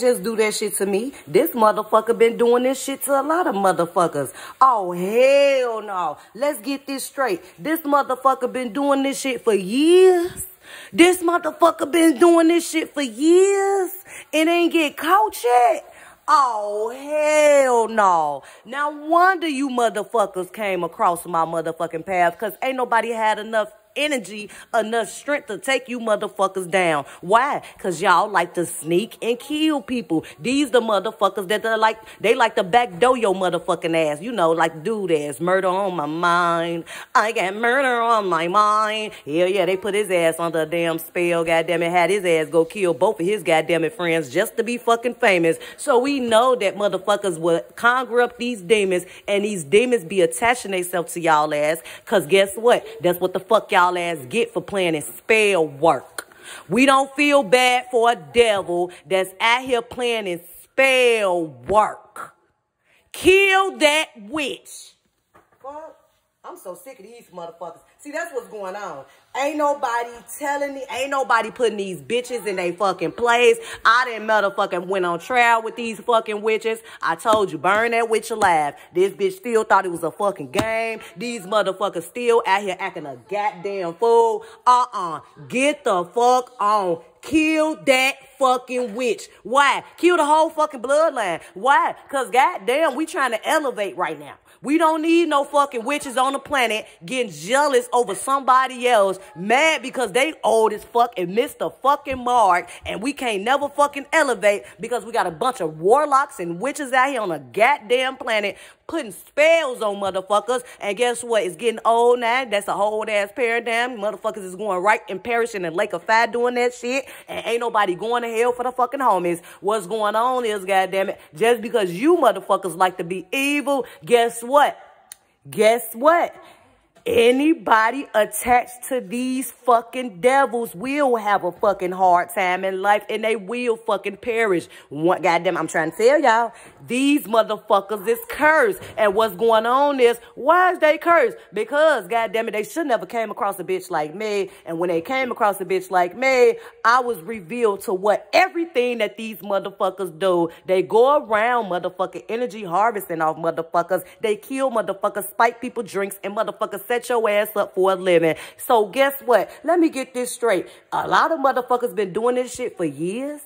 just do that shit to me. This motherfucker been doing this shit to a lot of motherfuckers. Oh, hell no. Let's get this straight. This motherfucker been doing this shit for years. This motherfucker been doing this shit for years and ain't get caught yet. Oh, hell no. Now, wonder you motherfuckers came across my motherfucking path because ain't nobody had enough energy, enough strength to take you motherfuckers down. Why? Because y'all like to sneak and kill people. These the motherfuckers that are like, they like to backdoor your motherfucking ass. You know, like dude ass. Murder on my mind. I got murder on my mind. Hell yeah, they put his ass under a damn spell. Goddamn it, had his ass go kill both of his goddamn it friends just to be fucking famous. So we know that motherfuckers will conjure up these demons and these demons be attaching themselves to y'all ass. Cause guess what? That's what the fuck y'all y'all ass get for playing in spell work. We don't feel bad for a devil that's out here playing in spell work. Kill that witch. Fuck. I'm so sick of these motherfuckers. See, that's what's going on. Ain't nobody telling me, ain't nobody putting these bitches in their fucking place. I didn't motherfucking went on trial with these fucking witches. I told you, burn that witch alive. This bitch still thought it was a fucking game. These motherfuckers still out here acting a goddamn fool. Uh-uh. Get the fuck on. Kill that fucking witch. Why? Kill the whole fucking bloodline. Why? Because goddamn, we trying to elevate right now. We don't need no fucking witches on the planet getting jealous over somebody else, mad because they old as fuck and missed the fucking mark, and we can't never fucking elevate because we got a bunch of warlocks and witches out here on a goddamn planet putting spells on motherfuckers. And guess what? It's getting old now. That's a whole ass paradigm. Motherfuckers is going right and perishing in Lake of Fire doing that shit. And ain't nobody going to hell for the fucking homies. What's going on is, goddamn it, just because you motherfuckers like to be evil, guess what? Guess what? Anybody attached to these fucking devils will have a fucking hard time in life and they will fucking perish. What goddamn, I'm trying to tell y'all, these motherfuckers is cursed. And what's going on is, why is they cursed? Because, goddamn it, they should never came across a bitch like me. And when they came across a bitch like me, I was revealed to what everything that these motherfuckers do. They go around motherfucking energy harvesting off motherfuckers. They kill motherfuckers, spike people drinks, and motherfuckers set your ass up for a living. So guess what? Let me get this straight. A lot of motherfuckers been doing this shit for years.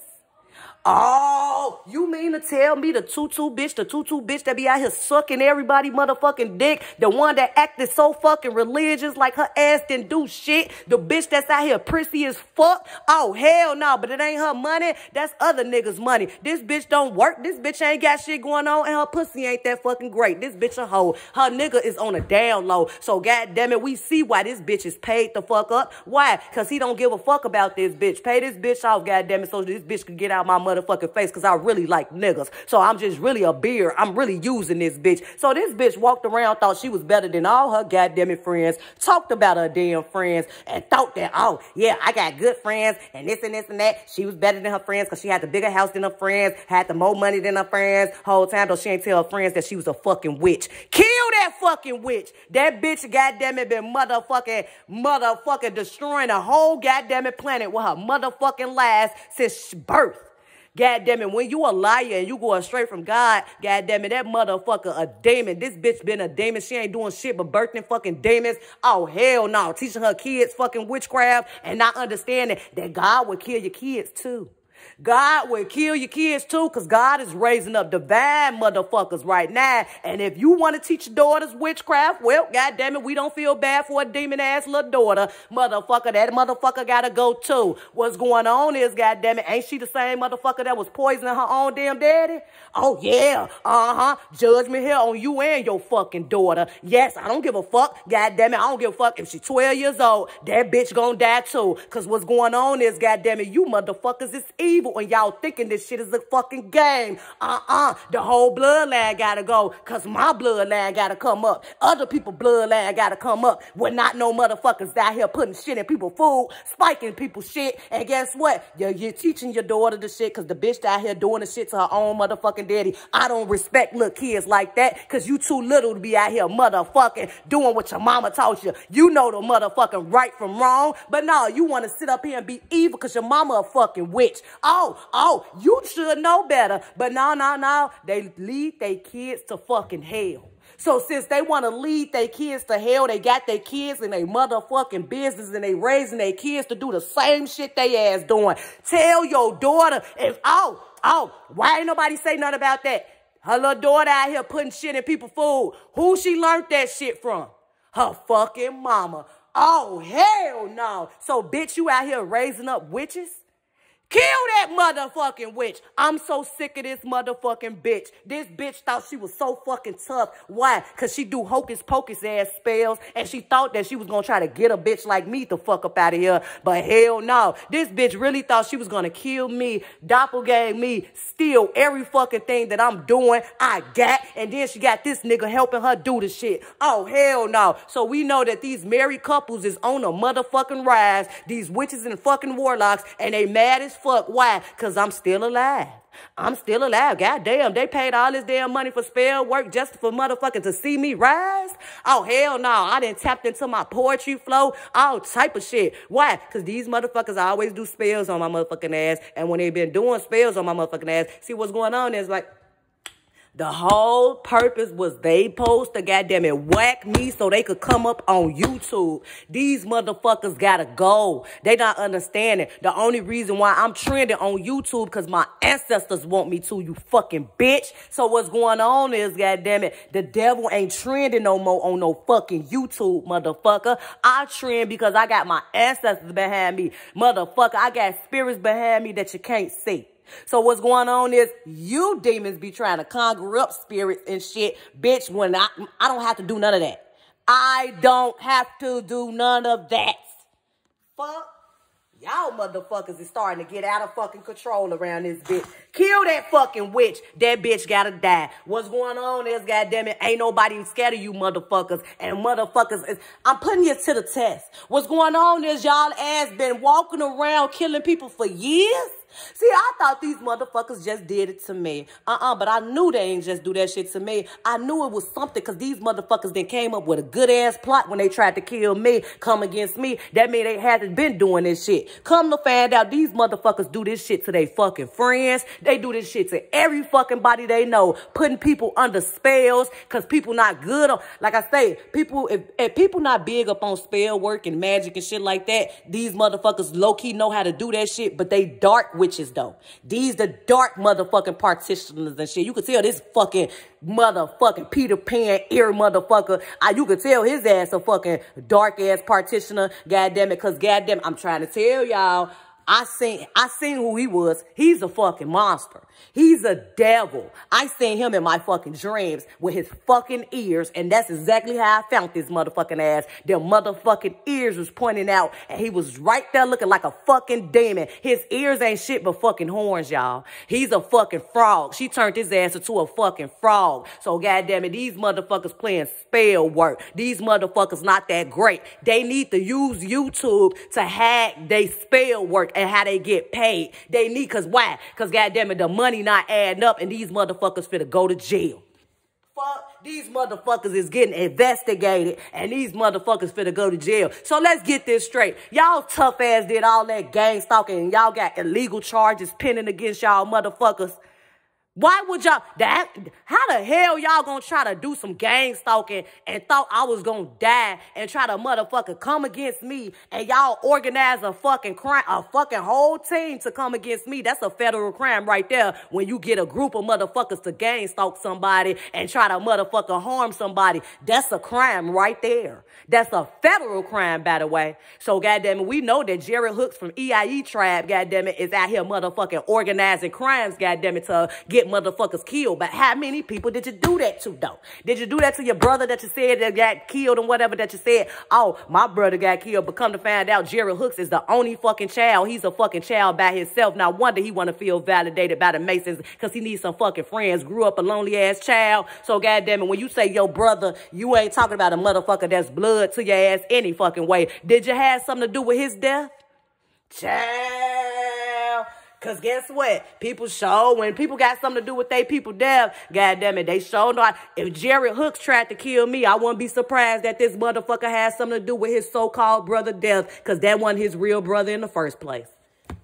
Oh, you mean to tell me the tutu bitch, the tutu bitch that be out here sucking everybody motherfucking dick, the one that acted so fucking religious like her ass didn't do shit, the bitch that's out here prissy as fuck? Oh, hell no, but it ain't her money. That's other niggas' money. This bitch don't work. This bitch ain't got shit going on and her pussy ain't that fucking great. This bitch a hoe. Her nigga is on a down low. So goddamn it, we see why this bitch is paid the fuck up. Why? Cause he don't give a fuck about this bitch. Pay this bitch off, goddamn it, so this bitch can get out my money motherfucking face because I really like niggas. So I'm just really a beer. I'm really using this bitch. So this bitch walked around, thought she was better than all her goddamn friends, talked about her damn friends, and thought that, oh, yeah, I got good friends, and this and this and that. She was better than her friends because she had the bigger house than her friends, had the more money than her friends. Whole time, though, she ain't tell her friends that she was a fucking witch. Kill that fucking witch. That bitch, goddamn it, been motherfucking, motherfucking destroying the whole goddamn planet with her motherfucking lies since birth. God damn it, when you a liar and you going straight from God, God damn it, that motherfucker a demon. This bitch been a demon. She ain't doing shit but birthing fucking demons. Oh, hell no. Teaching her kids fucking witchcraft and not understanding that God would kill your kids too. God will kill your kids too because God is raising up divine motherfuckers right now. And if you want to teach your daughters witchcraft, well, God damn it, we don't feel bad for a demon ass little daughter. Motherfucker, that motherfucker gotta go too. What's going on is, God damn it, ain't she the same motherfucker that was poisoning her own damn daddy? Oh, yeah. Uh-huh. Judgment here on you and your fucking daughter. Yes, I don't give a fuck. God damn it, I don't give a fuck. If she's 12 years old, that bitch gonna die too. Because what's going on is, God damn it, you motherfuckers is evil and y'all thinking this shit is a fucking game. Uh-uh. The whole bloodline gotta go because my bloodline gotta come up. Other people bloodline gotta come up. We're not no motherfuckers out here putting shit in people's food, spiking people's shit. And guess what? You're, you're teaching your daughter the shit because the bitch out here doing the shit to her own motherfucking daddy. I don't respect little kids like that because you too little to be out here motherfucking doing what your mama taught you. You know the motherfucking right from wrong. But no, you want to sit up here and be evil because your mama a fucking witch. Oh, oh, you should know better. But no, no, no. They lead their kids to fucking hell. So since they want to lead their kids to hell, they got their kids in their motherfucking business and they raising their kids to do the same shit they ass doing. Tell your daughter if, oh, oh, why ain't nobody say nothing about that? Her little daughter out here putting shit in people's food. Who she learned that shit from? Her fucking mama. Oh, hell no. So, bitch, you out here raising up witches? Kill that motherfucking witch. I'm so sick of this motherfucking bitch. This bitch thought she was so fucking tough. Why? Because she do hocus pocus ass spells and she thought that she was going to try to get a bitch like me to fuck up out of here. But hell no. This bitch really thought she was going to kill me, doppelgang me, steal every fucking thing that I'm doing, I got. And then she got this nigga helping her do the shit. Oh, hell no. So we know that these married couples is on a motherfucking rise. These witches and fucking warlocks and they mad as fuck. Why? Because I'm still alive. I'm still alive. God damn, they paid all this damn money for spell work just for motherfucking to see me rise? Oh, hell no. I didn't tap into my poetry flow, all type of shit. Why? Because these motherfuckers always do spells on my motherfucking ass. And when they been doing spells on my motherfucking ass, see what's going on is like, the whole purpose was they post to goddamn it whack me so they could come up on YouTube. These motherfuckers gotta go. They not understanding. The only reason why I'm trending on YouTube because my ancestors want me to, you fucking bitch. So what's going on is, goddamn it, the devil ain't trending no more on no fucking YouTube, motherfucker. I trend because I got my ancestors behind me. Motherfucker, I got spirits behind me that you can't see. So what's going on is you demons be trying to conjure up spirits and shit. Bitch, when I, I don't have to do none of that. I don't have to do none of that. Fuck. Y'all motherfuckers is starting to get out of fucking control around this bitch. Kill that fucking witch. That bitch gotta die. What's going on is, goddamn it, ain't nobody scared of you motherfuckers. And motherfuckers is, I'm putting you to the test. What's going on is y'all ass been walking around killing people for years. See, I thought these motherfuckers just did it to me. Uh-uh, but I knew they ain't just do that shit to me. I knew it was something because these motherfuckers then came up with a good-ass plot when they tried to kill me, come against me. That mean they hadn't been doing this shit. Come to find out, these motherfuckers do this shit to their fucking friends. They do this shit to every fucking body they know, putting people under spells because people not good on, like I say, people, if, if people not big up on spell work and magic and shit like that, these motherfuckers low-key know how to do that shit, but they dark with witches though. These the dark motherfucking partitioners and shit. You can tell this fucking motherfucking Peter Pan ear motherfucker. I, you can tell his ass a fucking dark ass partitioner. Goddamn it. Cause goddamn, I'm trying to tell y'all. I seen, I seen who he was. He's a fucking monster. He's a devil. I seen him in my fucking dreams with his fucking ears. And that's exactly how I found this motherfucking ass. Their motherfucking ears was pointing out. And he was right there looking like a fucking demon. His ears ain't shit but fucking horns, y'all. He's a fucking frog. She turned his ass into a fucking frog. So goddamn it, these motherfuckers playing spell work. These motherfuckers not that great. They need to use YouTube to hack they spell work and how they get paid. They need, cause why? Cause goddamn it, the money not adding up and these motherfuckers finna go to jail. Fuck, these motherfuckers is getting investigated and these motherfuckers finna go to jail. So let's get this straight. Y'all tough ass did all that gang stalking and y'all got illegal charges pending against y'all motherfuckers. Why would y'all, that, how the hell y'all gonna try to do some gang stalking and thought I was gonna die and try to motherfucker come against me and y'all organize a fucking crime, a fucking whole team to come against me? That's a federal crime right there when you get a group of motherfuckers to gang stalk somebody and try to motherfucker harm somebody. That's a crime right there. That's a federal crime, by the way. So goddamn it, we know that Jerry Hooks from EIE Tribe, goddamn it, is out here motherfucking organizing crimes, goddamn it, to get motherfuckers killed. But how many people did you do that to, though? Did you do that to your brother that you said that got killed and whatever that you said? Oh, my brother got killed. But come to find out, Jerry Hooks is the only fucking child. He's a fucking child by himself. Now, wonder he want to feel validated by the Masons because he needs some fucking friends. Grew up a lonely ass child. So, goddamn it, when you say your brother, you ain't talking about a motherfucker that's blood to your ass any fucking way. Did you have something to do with his death? Child. Cause guess what? People show when people got something to do with they people death, God damn it, they show not. If Jerry Hooks tried to kill me, I wouldn't be surprised that this motherfucker has something to do with his so-called brother death, cause that wasn't his real brother in the first place.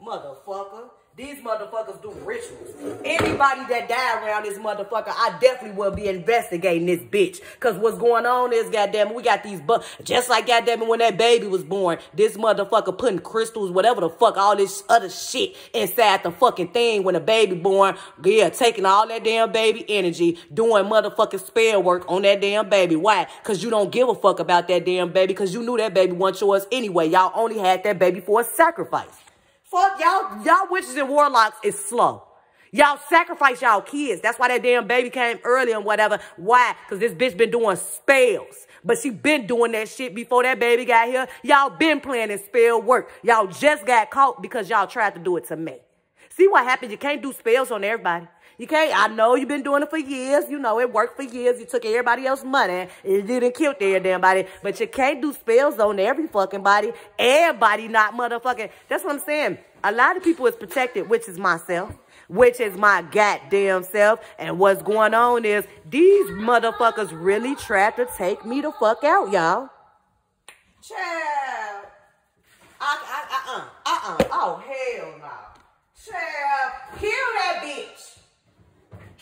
Motherfucker. These motherfuckers do rituals. Anybody that died around this motherfucker, I definitely will be investigating this bitch. Cause what's going on is, goddamn, we got these, but just like goddamn when that baby was born, this motherfucker putting crystals, whatever the fuck, all this other shit inside the fucking thing when a baby born. Yeah, taking all that damn baby energy, doing motherfucking spell work on that damn baby. Why? Cause you don't give a fuck about that damn baby, cause you knew that baby wasn't yours anyway. Y'all only had that baby for a sacrifice. Fuck y'all, y'all witches and warlocks is slow. Y'all sacrifice y'all kids. That's why that damn baby came early and whatever. Why? Because this bitch been doing spells. But she been doing that shit before that baby got here. Y'all been planning spell work. Y'all just got caught because y'all tried to do it to me. See what happens? You can't do spells on everybody. You can't, I know you've been doing it for years. You know, it worked for years. You took everybody else's money. It didn't kill their damn body. But you can't do spells on every fucking body. Everybody not motherfucking. That's what I'm saying. A lot of people is protected, which is myself which is my goddamn self. And what's going on is these motherfuckers really tried to take me the fuck out, y'all. Child. Uh-uh, uh-uh, oh, hell no. Child, kill that bitch.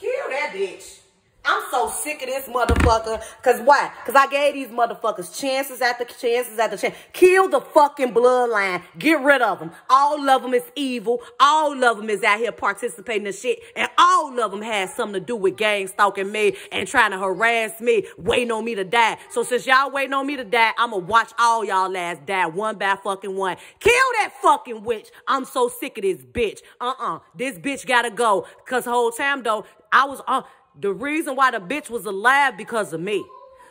Kill that bitch. I'm so sick of this motherfucker. Cause why? Cause I gave these motherfuckers chances after chances after chance. Kill the fucking bloodline. Get rid of them. All of them is evil. All of them is out here participating in shit. And all of them has something to do with gang stalking me and trying to harass me, waiting on me to die. So since y'all waiting on me to die, I'ma watch all y'all last die one by fucking one. Kill that fucking witch. I'm so sick of this bitch. Uh-uh. This bitch gotta go. Cause the whole time though, I was on. Uh, the reason why the bitch was alive because of me.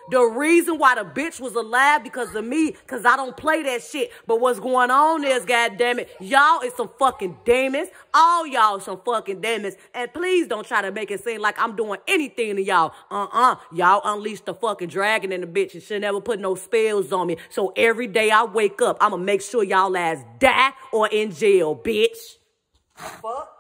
The reason why the bitch was alive because of me, because I don't play that shit. But what's going on is, goddamn it, y'all is some fucking demons. All y'all some fucking demons. And please don't try to make it seem like I'm doing anything to y'all. Uh-uh. Y'all unleashed the fucking dragon in the bitch and should never put no spells on me. So every day I wake up, I'ma make sure y'all ass die or in jail, bitch. Fuck.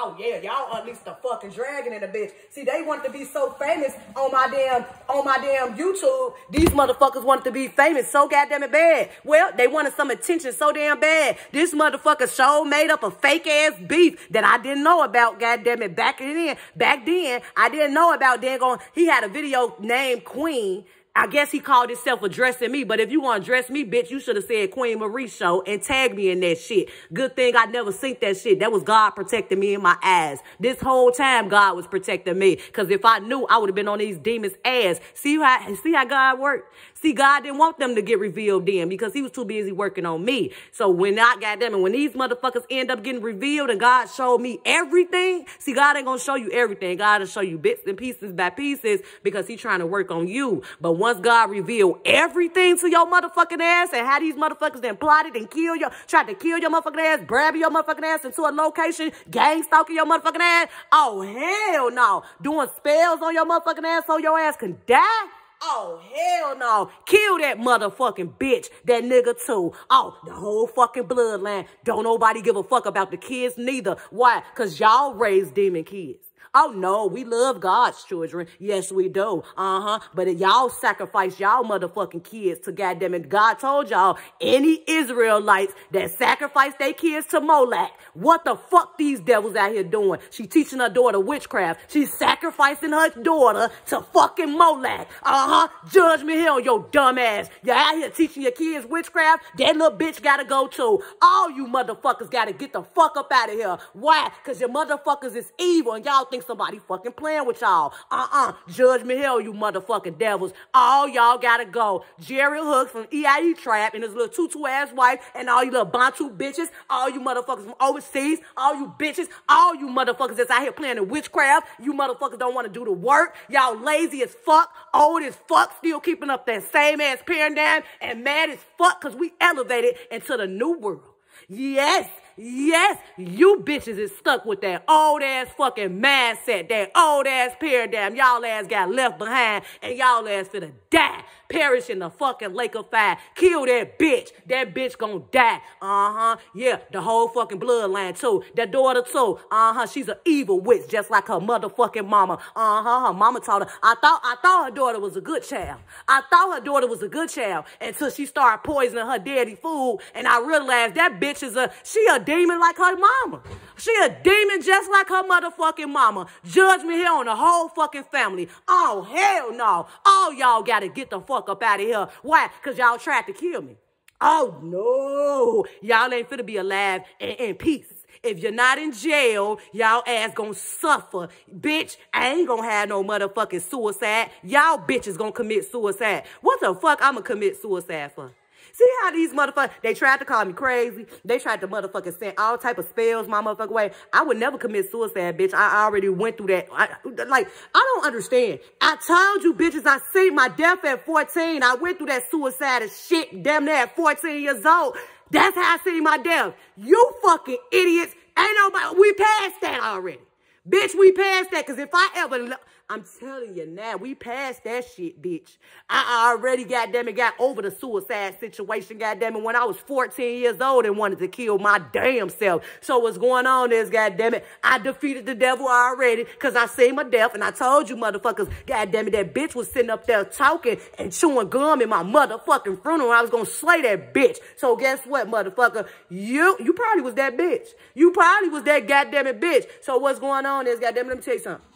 Oh yeah, y'all unleashed the fucking dragon in the bitch. See, they want to be so famous on my damn on my damn YouTube. These motherfuckers want to be famous so goddamn it bad. Well, they wanted some attention so damn bad. This motherfucker show made up a fake ass beef that I didn't know about. Goddamn it, back then, back then I didn't know about. Then going, he had a video named Queen I guess he called himself addressing me, but if you want to address me, bitch, you should have said Queen Marie Show and tag me in that shit. Good thing I never seen that shit. That was God protecting me in my ass. This whole time, God was protecting me. Because if I knew, I would have been on these demons' ass. See how, see how God worked? See, God didn't want them to get revealed then because he was too busy working on me. So when I got them and when these motherfuckers end up getting revealed and God showed me everything, see, God ain't going to show you everything. God will show you bits and pieces by pieces because he's trying to work on you. But once God revealed everything to your motherfucking ass and how these motherfuckers then plotted and killed your, tried to kill your motherfucking ass, grab your motherfucking ass into a location, gang stalking your motherfucking ass, oh hell no. Doing spells on your motherfucking ass so your ass can die? Oh, hell no. Kill that motherfucking bitch, that nigga too. Oh, the whole fucking bloodline. Don't nobody give a fuck about the kids neither. Why? Because y'all raised demon kids. Oh, no, we love God's children. Yes, we do. Uh-huh. But y'all sacrifice y'all motherfucking kids to goddamn it. God told y'all any Israelites that sacrifice their kids to Molech, what the fuck these devils out here doing? She teaching her daughter witchcraft. She's sacrificing her daughter to fucking Molech. Uh-huh. Judge me here on your dumb ass. You out here teaching your kids witchcraft? That little bitch gotta go too. All you motherfuckers gotta get the fuck up out of here. Why? Because your motherfuckers is evil and y'all think think somebody fucking playing with y'all. Uh-uh. Judge me hell, you motherfucking devils. All y'all gotta go. Jerry Hooks from EIE Trap and his little tutu-ass wife and all you little Bantu bitches, all you motherfuckers from overseas, all you bitches, all you motherfuckers that's out here playing in witchcraft, you motherfuckers don't want to do the work. Y'all lazy as fuck, old as fuck, still keeping up that same ass paradigm and mad as fuck because we elevated into the new world. Yes, yes, you bitches is stuck with that old ass fucking mindset, that old ass paradigm. Y'all ass got left behind and y'all ass finna die perish in the fucking lake of fire. Kill that bitch. That bitch gonna die. Uh-huh. Yeah, the whole fucking bloodline too. That daughter too. Uh-huh. She's an evil witch, just like her motherfucking mama. Uh-huh. Her mama taught her. I thought I thought her daughter was a good child. I thought her daughter was a good child until she started poisoning her daddy food. And I realized that bitch is a she a demon like her mama. She a demon just like her motherfucking mama. Judge me here on the whole fucking family. Oh, hell no. All y'all gotta get the fuck up out of here. Why? Because y'all tried to kill me. Oh, no. Y'all ain't finna be alive in, in peace. If you're not in jail, y'all ass gonna suffer. Bitch, I ain't gonna have no motherfucking suicide. Y'all bitches gonna commit suicide. What the fuck I'ma commit suicide for? See how these motherfuckers, they tried to call me crazy. They tried to motherfucking send all type of spells my motherfucking way. I would never commit suicide, bitch. I already went through that. I, like, I don't understand. I told you bitches I seen my death at 14. I went through that suicide and shit damn near at 14 years old. That's how I see my death. You fucking idiots. Ain't nobody, we passed that already. Bitch, we passed that. Because if I ever, I'm telling you now, we passed that shit, bitch. I already, goddamn it, got over the suicide situation, goddamn it, when I was 14 years old and wanted to kill my damn self. So what's going on is, goddamn it, I defeated the devil already because I seen my death and I told you motherfuckers, goddamn it, that bitch was sitting up there talking and chewing gum in my motherfucking funeral. I was going to slay that bitch. So guess what, motherfucker? You, you probably was that bitch. You probably was that goddamn it bitch. So what's going on is, goddamn let me tell you something.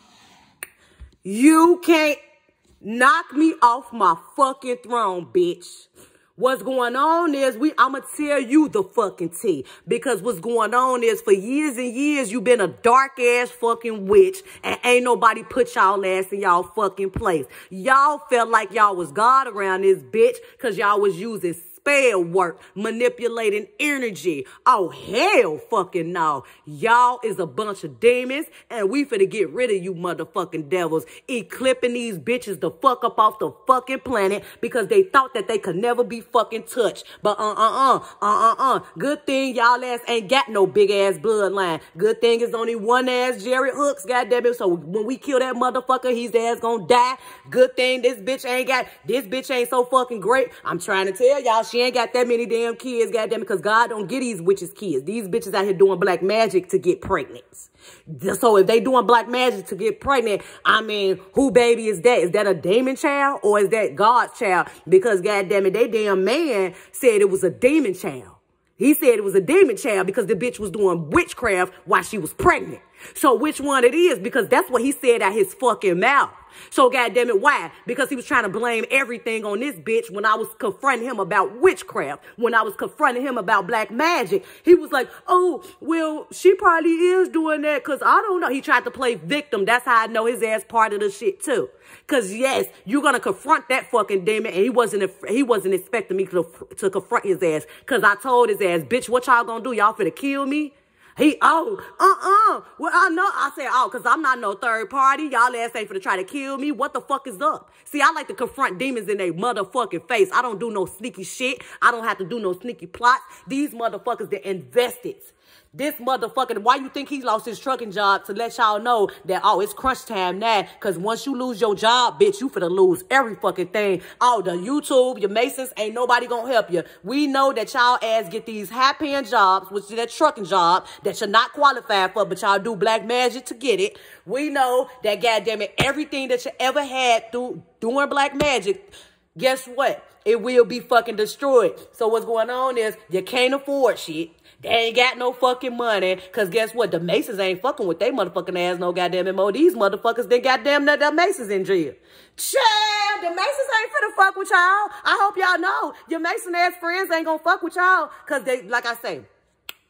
You can't knock me off my fucking throne, bitch. What's going on is we I'ma tell you the fucking tea. Because what's going on is for years and years you've been a dark ass fucking witch and ain't nobody put y'all ass in y'all fucking place. Y'all felt like y'all was God around this bitch because y'all was using spell work, manipulating energy. Oh, hell fucking no. Y'all is a bunch of demons and we finna get rid of you motherfucking devils. Eclipsing these bitches the fuck up off the fucking planet because they thought that they could never be fucking touched. But uh-uh-uh, uh-uh-uh. Good thing y'all ass ain't got no big ass bloodline. Good thing it's only one ass Jerry Hooks, goddamn it. So when we kill that motherfucker, his ass gonna die. Good thing this bitch ain't got, this bitch ain't so fucking great. I'm trying to tell y'all, she ain't got that many damn kids, goddamn it, because God don't get these witches kids. These bitches out here doing black magic to get pregnant. So if they doing black magic to get pregnant, I mean, who baby is that? Is that a demon child or is that God's child? Because goddamn it, they damn man said it was a demon child. He said it was a demon child because the bitch was doing witchcraft while she was pregnant. So which one it is? Because that's what he said out his fucking mouth. So goddamn it, why? Because he was trying to blame everything on this bitch when I was confronting him about witchcraft, when I was confronting him about black magic. He was like, oh, well, she probably is doing that because I don't know. He tried to play victim. That's how I know his ass part of the shit too. Cause yes, you're gonna confront that fucking demon, and he wasn't he wasn't expecting me to to confront his ass. Cause I told his ass, bitch, what y'all gonna do? Y'all finna kill me? He, oh, uh-uh. Well, I know. I said, oh, because I'm not no third party. Y'all ass ain't finna try to kill me. What the fuck is up? See, I like to confront demons in their motherfucking face. I don't do no sneaky shit. I don't have to do no sneaky plots. These motherfuckers, they invested. This motherfucker, why you think he lost his trucking job to let y'all know that, oh, it's crunch time now. Because once you lose your job, bitch, you finna lose every fucking thing. Oh, the YouTube, your Masons, ain't nobody gonna help you. We know that y'all ass get these high-paying jobs, which is that trucking job that you're not qualified for, but y'all do black magic to get it. We know that, goddamn it, everything that you ever had through doing black magic, guess what? It will be fucking destroyed. So what's going on is you can't afford shit. They ain't got no fucking money. Cause guess what? The Masons ain't fucking with they motherfucking ass no goddamn MO. These motherfuckers, they goddamn the, the Masons in jail. Child, the Masons ain't finna fuck with y'all. I hope y'all know. Your Mason ass friends ain't gonna fuck with y'all. Cause they, like I say,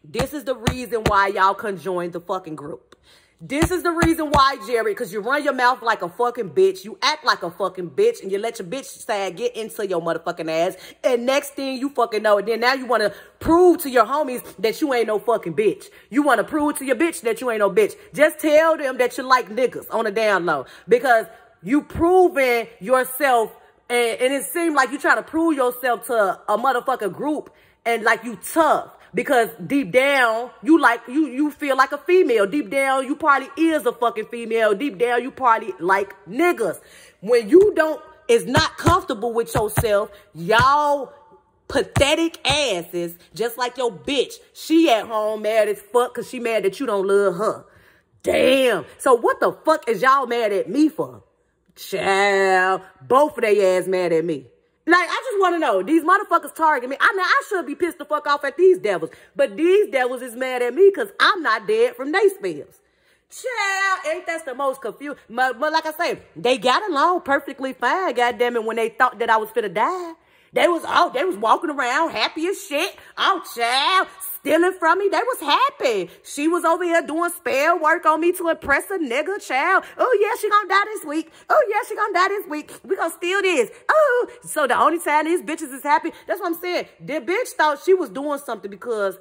this is the reason why y'all conjoined the fucking group. This is the reason why, Jerry, because you run your mouth like a fucking bitch. You act like a fucking bitch, and you let your bitch side get into your motherfucking ass. And next thing you fucking know, and then now you want to prove to your homies that you ain't no fucking bitch. You want to prove to your bitch that you ain't no bitch. Just tell them that you like niggas on the down low. Because you proving yourself, and, and it seemed like you trying to prove yourself to a motherfucking group, and like you tough because deep down you like you you feel like a female deep down you probably is a fucking female deep down you probably like niggas when you don't is not comfortable with yourself, y'all pathetic asses, just like your bitch. She at home mad as fuck because she mad that you don't love her. Damn. So what the fuck is y'all mad at me for? Child, both of they ass mad at me. Like, I just want to know, these motherfuckers target me. I know I should be pissed the fuck off at these devils. But these devils is mad at me because I'm not dead from they spills. Child, ain't that the most confused? But, but like I say, they got along perfectly fine, goddamn it, when they thought that I was finna die. They was out, they was walking around happy as shit. Oh, child, stealing from me. They was happy. She was over here doing spell work on me to impress a nigga child. Oh, yeah, she gonna die this week. Oh, yeah, she gonna die this week. We gonna steal this. Oh, so the only time these bitches is happy, that's what I'm saying. The bitch thought she was doing something because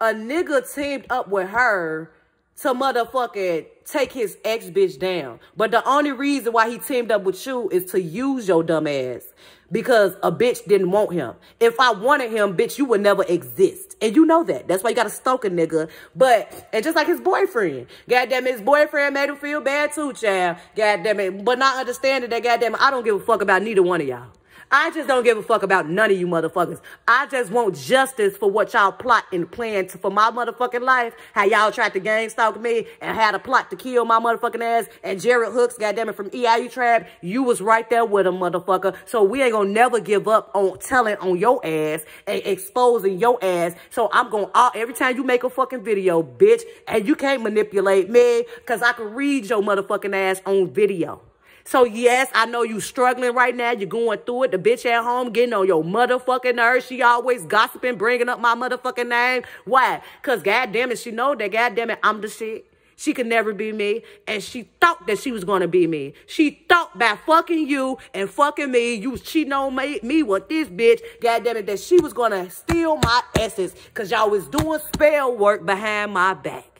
a nigga teamed up with her to motherfucking take his ex bitch down. But the only reason why he teamed up with you is to use your dumb ass because a bitch didn't want him. If I wanted him, bitch, you would never exist. And you know that. That's why you got to stalk a nigga. But, and just like his boyfriend. Goddamn his boyfriend made him feel bad too, child. Goddamn it. But not understanding that, goddamn I don't give a fuck about neither one of y'all. I just don't give a fuck about none of you motherfuckers. I just want justice for what y'all plot and plan for my motherfucking life. How y'all tried to gang stalk me and had a plot to kill my motherfucking ass. And Jared Hooks, goddamn it, from EIU Trap, you was right there with him, motherfucker. So we ain't gonna never give up on telling on your ass and exposing your ass. So I'm gonna, every time you make a fucking video, bitch, and you can't manipulate me, cause I can read your motherfucking ass on video. So yes, I know you struggling right now. You're going through it. The bitch at home getting on your motherfucking nerves. She always gossiping, bringing up my motherfucking name. Why? Because goddamn it, she know that goddamn it, I'm the shit. She could never be me. And she thought that she was going to be me. She thought by fucking you and fucking me, you cheating on me, me with this bitch, goddamn it, that she was going to steal my essence because y'all was doing spell work behind my back.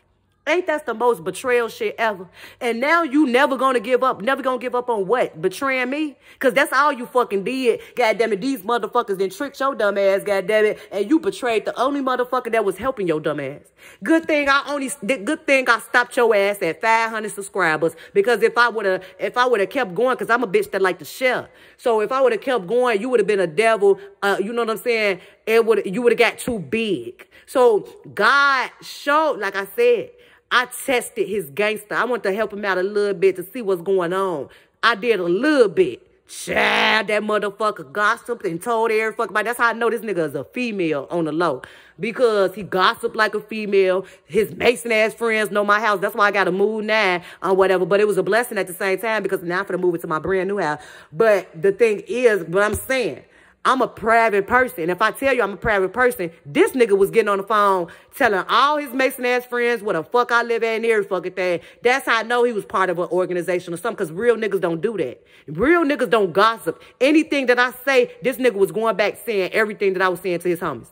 Ain't that the most betrayal shit ever? And now you never gonna give up. Never gonna give up on what? Betraying me? Cause that's all you fucking did. God damn it, these motherfuckers then tricked your dumb ass, god damn it. And you betrayed the only motherfucker that was helping your dumb ass. Good thing I only, good thing I stopped your ass at 500 subscribers. Because if I would've, if I would've kept going, cause I'm a bitch that like to share. So if I would've kept going, you would've been a devil. Uh, you know what I'm saying? It would, you would've got too big. So God showed, like I said, I tested his gangster. I want to help him out a little bit to see what's going on. I did a little bit. Child, that motherfucker gossiped and told every fuck about. That's how I know this nigga is a female on the low. Because he gossiped like a female. His Mason ass friends know my house. That's why I got to move now or whatever. But it was a blessing at the same time because now I'm going to move into my brand new house. But the thing is, what I'm saying, I'm a private person. If I tell you I'm a private person, this nigga was getting on the phone telling all his Mason ass friends what the fuck I live at and every fucking thing. That's how I know he was part of an organization or something because real niggas don't do that. Real niggas don't gossip. Anything that I say, this nigga was going back saying everything that I was saying to his homies.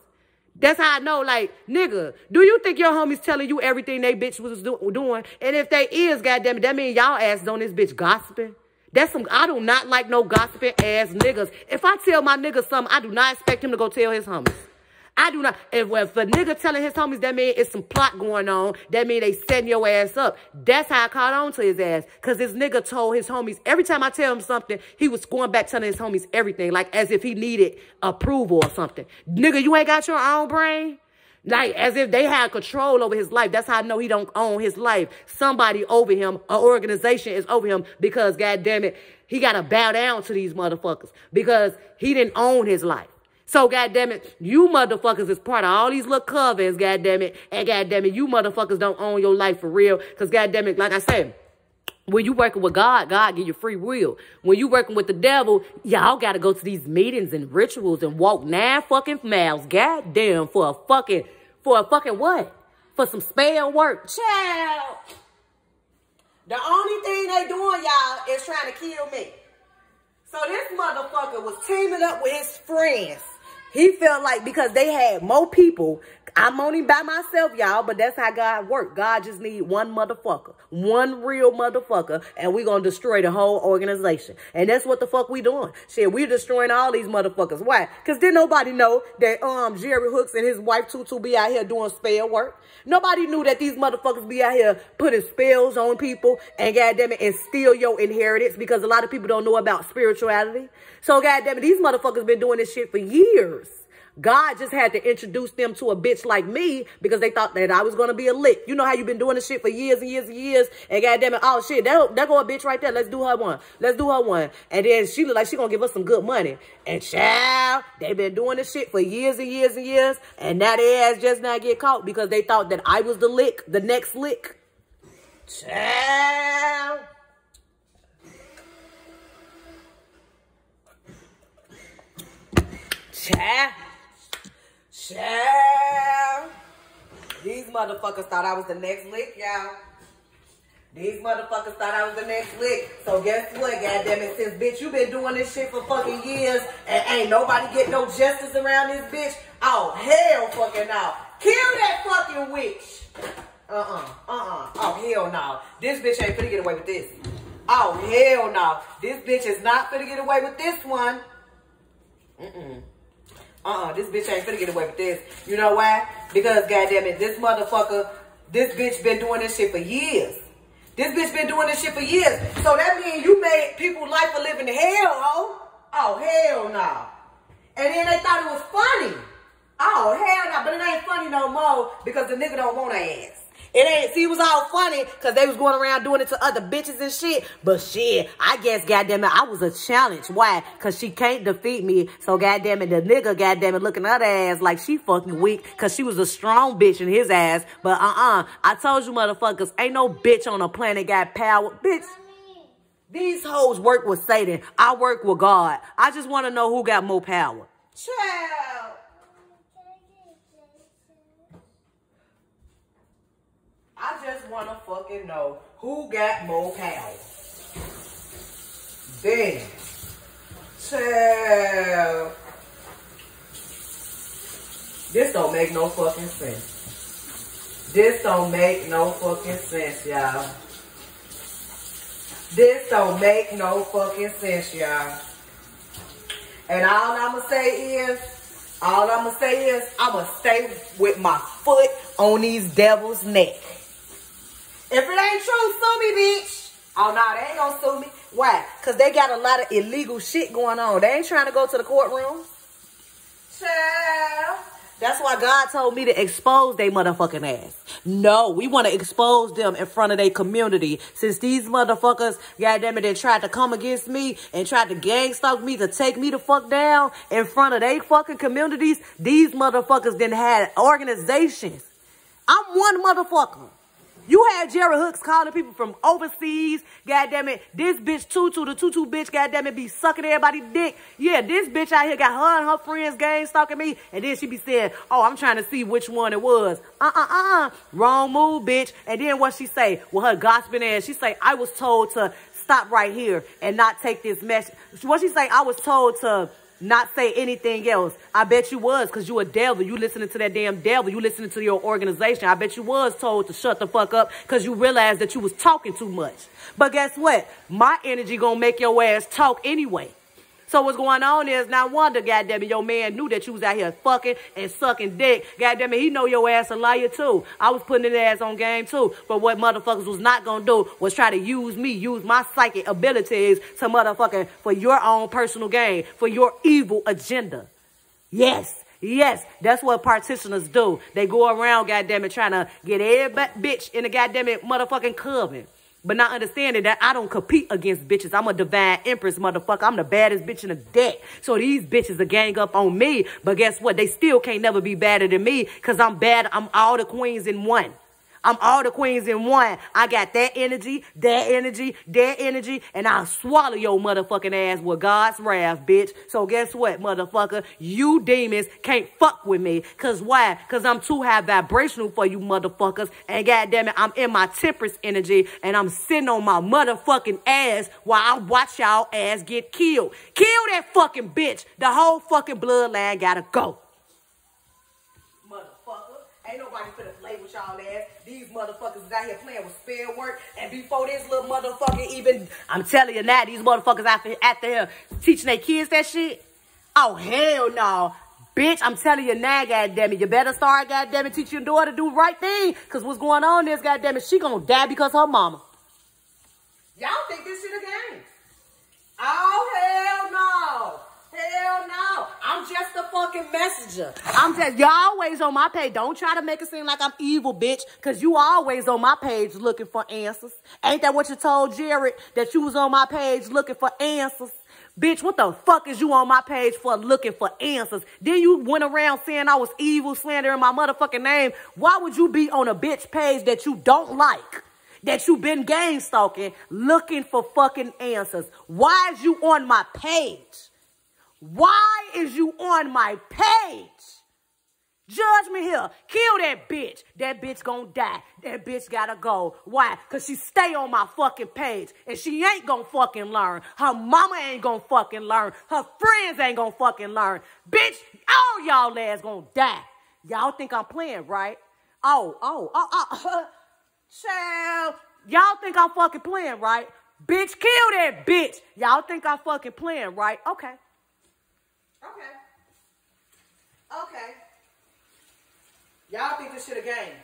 That's how I know, like, nigga, do you think your homies telling you everything they bitch was do doing? And if they is, goddamn it, that mean y'all asses on this bitch gossiping? That's some, I do not like no gossiping ass niggas. If I tell my nigga something, I do not expect him to go tell his homies. I do not, if, if a nigga telling his homies, that mean it's some plot going on. That mean they setting your ass up. That's how I caught on to his ass. Cause this nigga told his homies, every time I tell him something, he was going back telling his homies everything. Like as if he needed approval or something. Nigga, you ain't got your own brain? Like as if they had control over his life. That's how I know he don't own his life. Somebody over him, an organization is over him because God damn it, he got to bow down to these motherfuckers because he didn't own his life. So God damn it, you motherfuckers is part of all these little covens, God damn it. And God damn it, you motherfuckers don't own your life for real. Cause God damn it, like I said, when you working with God, God give you free will. When you working with the devil, y'all got to go to these meetings and rituals and walk nine fucking miles. God damn, for a fucking, for a fucking what? For some spell work. Child. The only thing they doing, y'all, is trying to kill me. So this motherfucker was teaming up with his friends. He felt like because they had more people, I'm only by myself, y'all, but that's how God work. God just need one motherfucker, one real motherfucker, and we gonna destroy the whole organization. And that's what the fuck we doing. Shit, we destroying all these motherfuckers. Why? Because didn't nobody know that um Jerry Hooks and his wife Tutu be out here doing spell work. Nobody knew that these motherfuckers be out here putting spells on people and goddamn it, and steal your inheritance because a lot of people don't know about spirituality. So goddamn it, these motherfuckers been doing this shit for years. God just had to introduce them to a bitch like me because they thought that I was going to be a lick. You know how you've been doing this shit for years and years and years. And goddamn it, oh shit, that, that go a bitch right there. Let's do her one. Let's do her one. And then she look like she going to give us some good money. And child, they been doing this shit for years and years and years. And now their ass just not get caught because they thought that I was the lick, the next lick. Child. Child. Child. These motherfuckers thought I was the next lick, y'all. These motherfuckers thought I was the next lick. So guess what, goddammit, since bitch, you been doing this shit for fucking years and ain't nobody get no justice around this bitch. Oh, hell fucking no. Kill that fucking witch. Uh-uh, uh-uh. Oh, hell no. This bitch ain't finna get away with this. Oh, hell no. This bitch is not finna get away with this one. Mm-mm. Uh-uh, this bitch ain't finna get away with this. You know why? Because, goddamn it, this motherfucker, this bitch been doing this shit for years. This bitch been doing this shit for years. So that means you made people life a living hell, ho. Oh, hell no. And then they thought it was funny. Oh, hell no. But it ain't funny no more because the nigga don't want ass. It ain't, see, it was all funny because they was going around doing it to other bitches and shit. But shit, I guess, goddamn it, I was a challenge. Why? Because she can't defeat me. So goddamn it, the nigga, goddamn it, looking at her ass like she fucking weak because she was a strong bitch in his ass. But uh-uh, I told you motherfuckers, ain't no bitch on the planet got power. Bitch, these hoes work with Satan. I work with God. I just want to know who got more power. Child. Just want to fucking know who got more power. Damn. Child. This don't make no fucking sense. This don't make no fucking sense, y'all. This don't make no fucking sense, y'all. And all I'ma say is, all I'ma say is, I'ma stay with my foot on these devils' neck. If it ain't true, sue me, bitch. Oh, no, they ain't gonna sue me. Why? Because they got a lot of illegal shit going on. They ain't trying to go to the courtroom. Child. That's why God told me to expose they motherfucking ass. No, we want to expose them in front of their community. Since these motherfuckers, goddamn it, they tried to come against me and tried to gang stalk me to take me the fuck down in front of they fucking communities, these motherfuckers then had organizations. I'm one motherfucker. You had Jerry Hooks calling people from overseas. God damn it. This bitch Tutu, the Tutu bitch, God damn it, be sucking everybody dick. Yeah, this bitch out here got her and her friends gang stalking me. And then she be saying, oh, I'm trying to see which one it was. Uh-uh-uh. Wrong move, bitch. And then what she say? With her gossiping ass, she say, I was told to stop right here and not take this message. What she say? I was told to not say anything else. I bet you was because you a devil. You listening to that damn devil. You listening to your organization. I bet you was told to shut the fuck up because you realized that you was talking too much. But guess what? My energy gonna make your ass talk anyway. So what's going on is, now wonder, goddamn it, your man knew that you was out here fucking and sucking dick. Goddamn it, he know your ass a liar too. I was putting his ass on game too. But what motherfuckers was not gonna do was try to use me, use my psychic abilities to motherfucking for your own personal gain, for your evil agenda. Yes. Yes, that's what partitioners do. They go around, goddamn it, trying to get every bitch in the goddamn it motherfucking coven. But not understanding that I don't compete against bitches. I'm a divine empress, motherfucker. I'm the baddest bitch in the deck. So these bitches are gang up on me. But guess what? They still can't never be badder than me because I'm bad. I'm all the queens in one. I'm all the queens in one. I got that energy, that energy, that energy, and I'll swallow your motherfucking ass with God's wrath, bitch. So guess what, motherfucker? You demons can't fuck with me. Cause why? Cause I'm too high vibrational for you motherfuckers. And goddamn it, I'm in my temperance energy and I'm sitting on my motherfucking ass while I watch y'all ass get killed. Kill that fucking bitch. The whole fucking bloodline gotta go. Motherfucker. Ain't nobody finna play with y'all ass. These motherfuckers is out here playing with spell work. And before this little motherfucker even, I'm telling you now, these motherfuckers out there, out there teaching their kids that shit. Oh, hell no. Bitch, I'm telling you now, goddammit, you better start, goddammit, teach your daughter to do the right thing. Because what's going on is, goddammit, she gonna die because her mama. Y'all think this shit a game? Oh, hell no. Hell no. I'm just a fucking messenger. I'm just, you always on my page. Don't try to make it seem like I'm evil, bitch, because you always on my page looking for answers. Ain't that what you told Jared, that you was on my page looking for answers? Bitch, what the fuck is you on my page for looking for answers? Then you went around saying I was evil, slandering my motherfucking name. Why would you be on a bitch page that you don't like? That you've been game stalking, looking for fucking answers. Why is you on my page? Why is you on my page? Judge me here. Kill that bitch. That bitch gonna die. That bitch gotta go. Why? Cause she stay on my fucking page. And she ain't gonna fucking learn. Her mama ain't gonna fucking learn. Her friends ain't gonna fucking learn. Bitch, all y'all ass gonna die. Y'all think I'm playing, right? Oh, oh, oh, oh. Child. Y'all think I'm fucking playing, right? Bitch, kill that bitch. Y'all think I'm fucking playing, right? Okay. Okay. Okay. Y'all think this shit a game.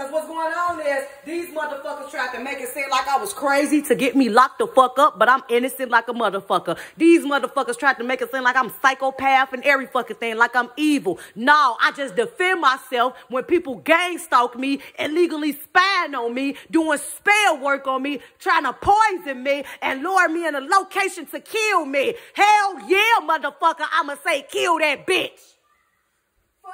Because what's going on is these motherfuckers tried to make it seem like I was crazy to get me locked the fuck up, but I'm innocent like a motherfucker. These motherfuckers tried to make it seem like I'm psychopath and every fucking thing, like I'm evil. No, I just defend myself when people gang stalk me, illegally spying on me, doing spell work on me, trying to poison me and lure me in a location to kill me. Hell yeah, motherfucker, I'ma say kill that bitch. Fuck.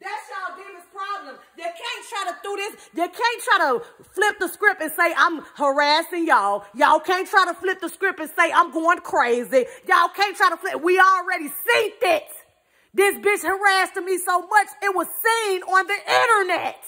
That's y'all demons problem. You can't try to do this. You can't try to flip the script and say I'm harassing y'all. Y'all can't try to flip the script and say I'm going crazy. Y'all can't try to flip. We already seen it. This bitch harassed me so much it was seen on the internet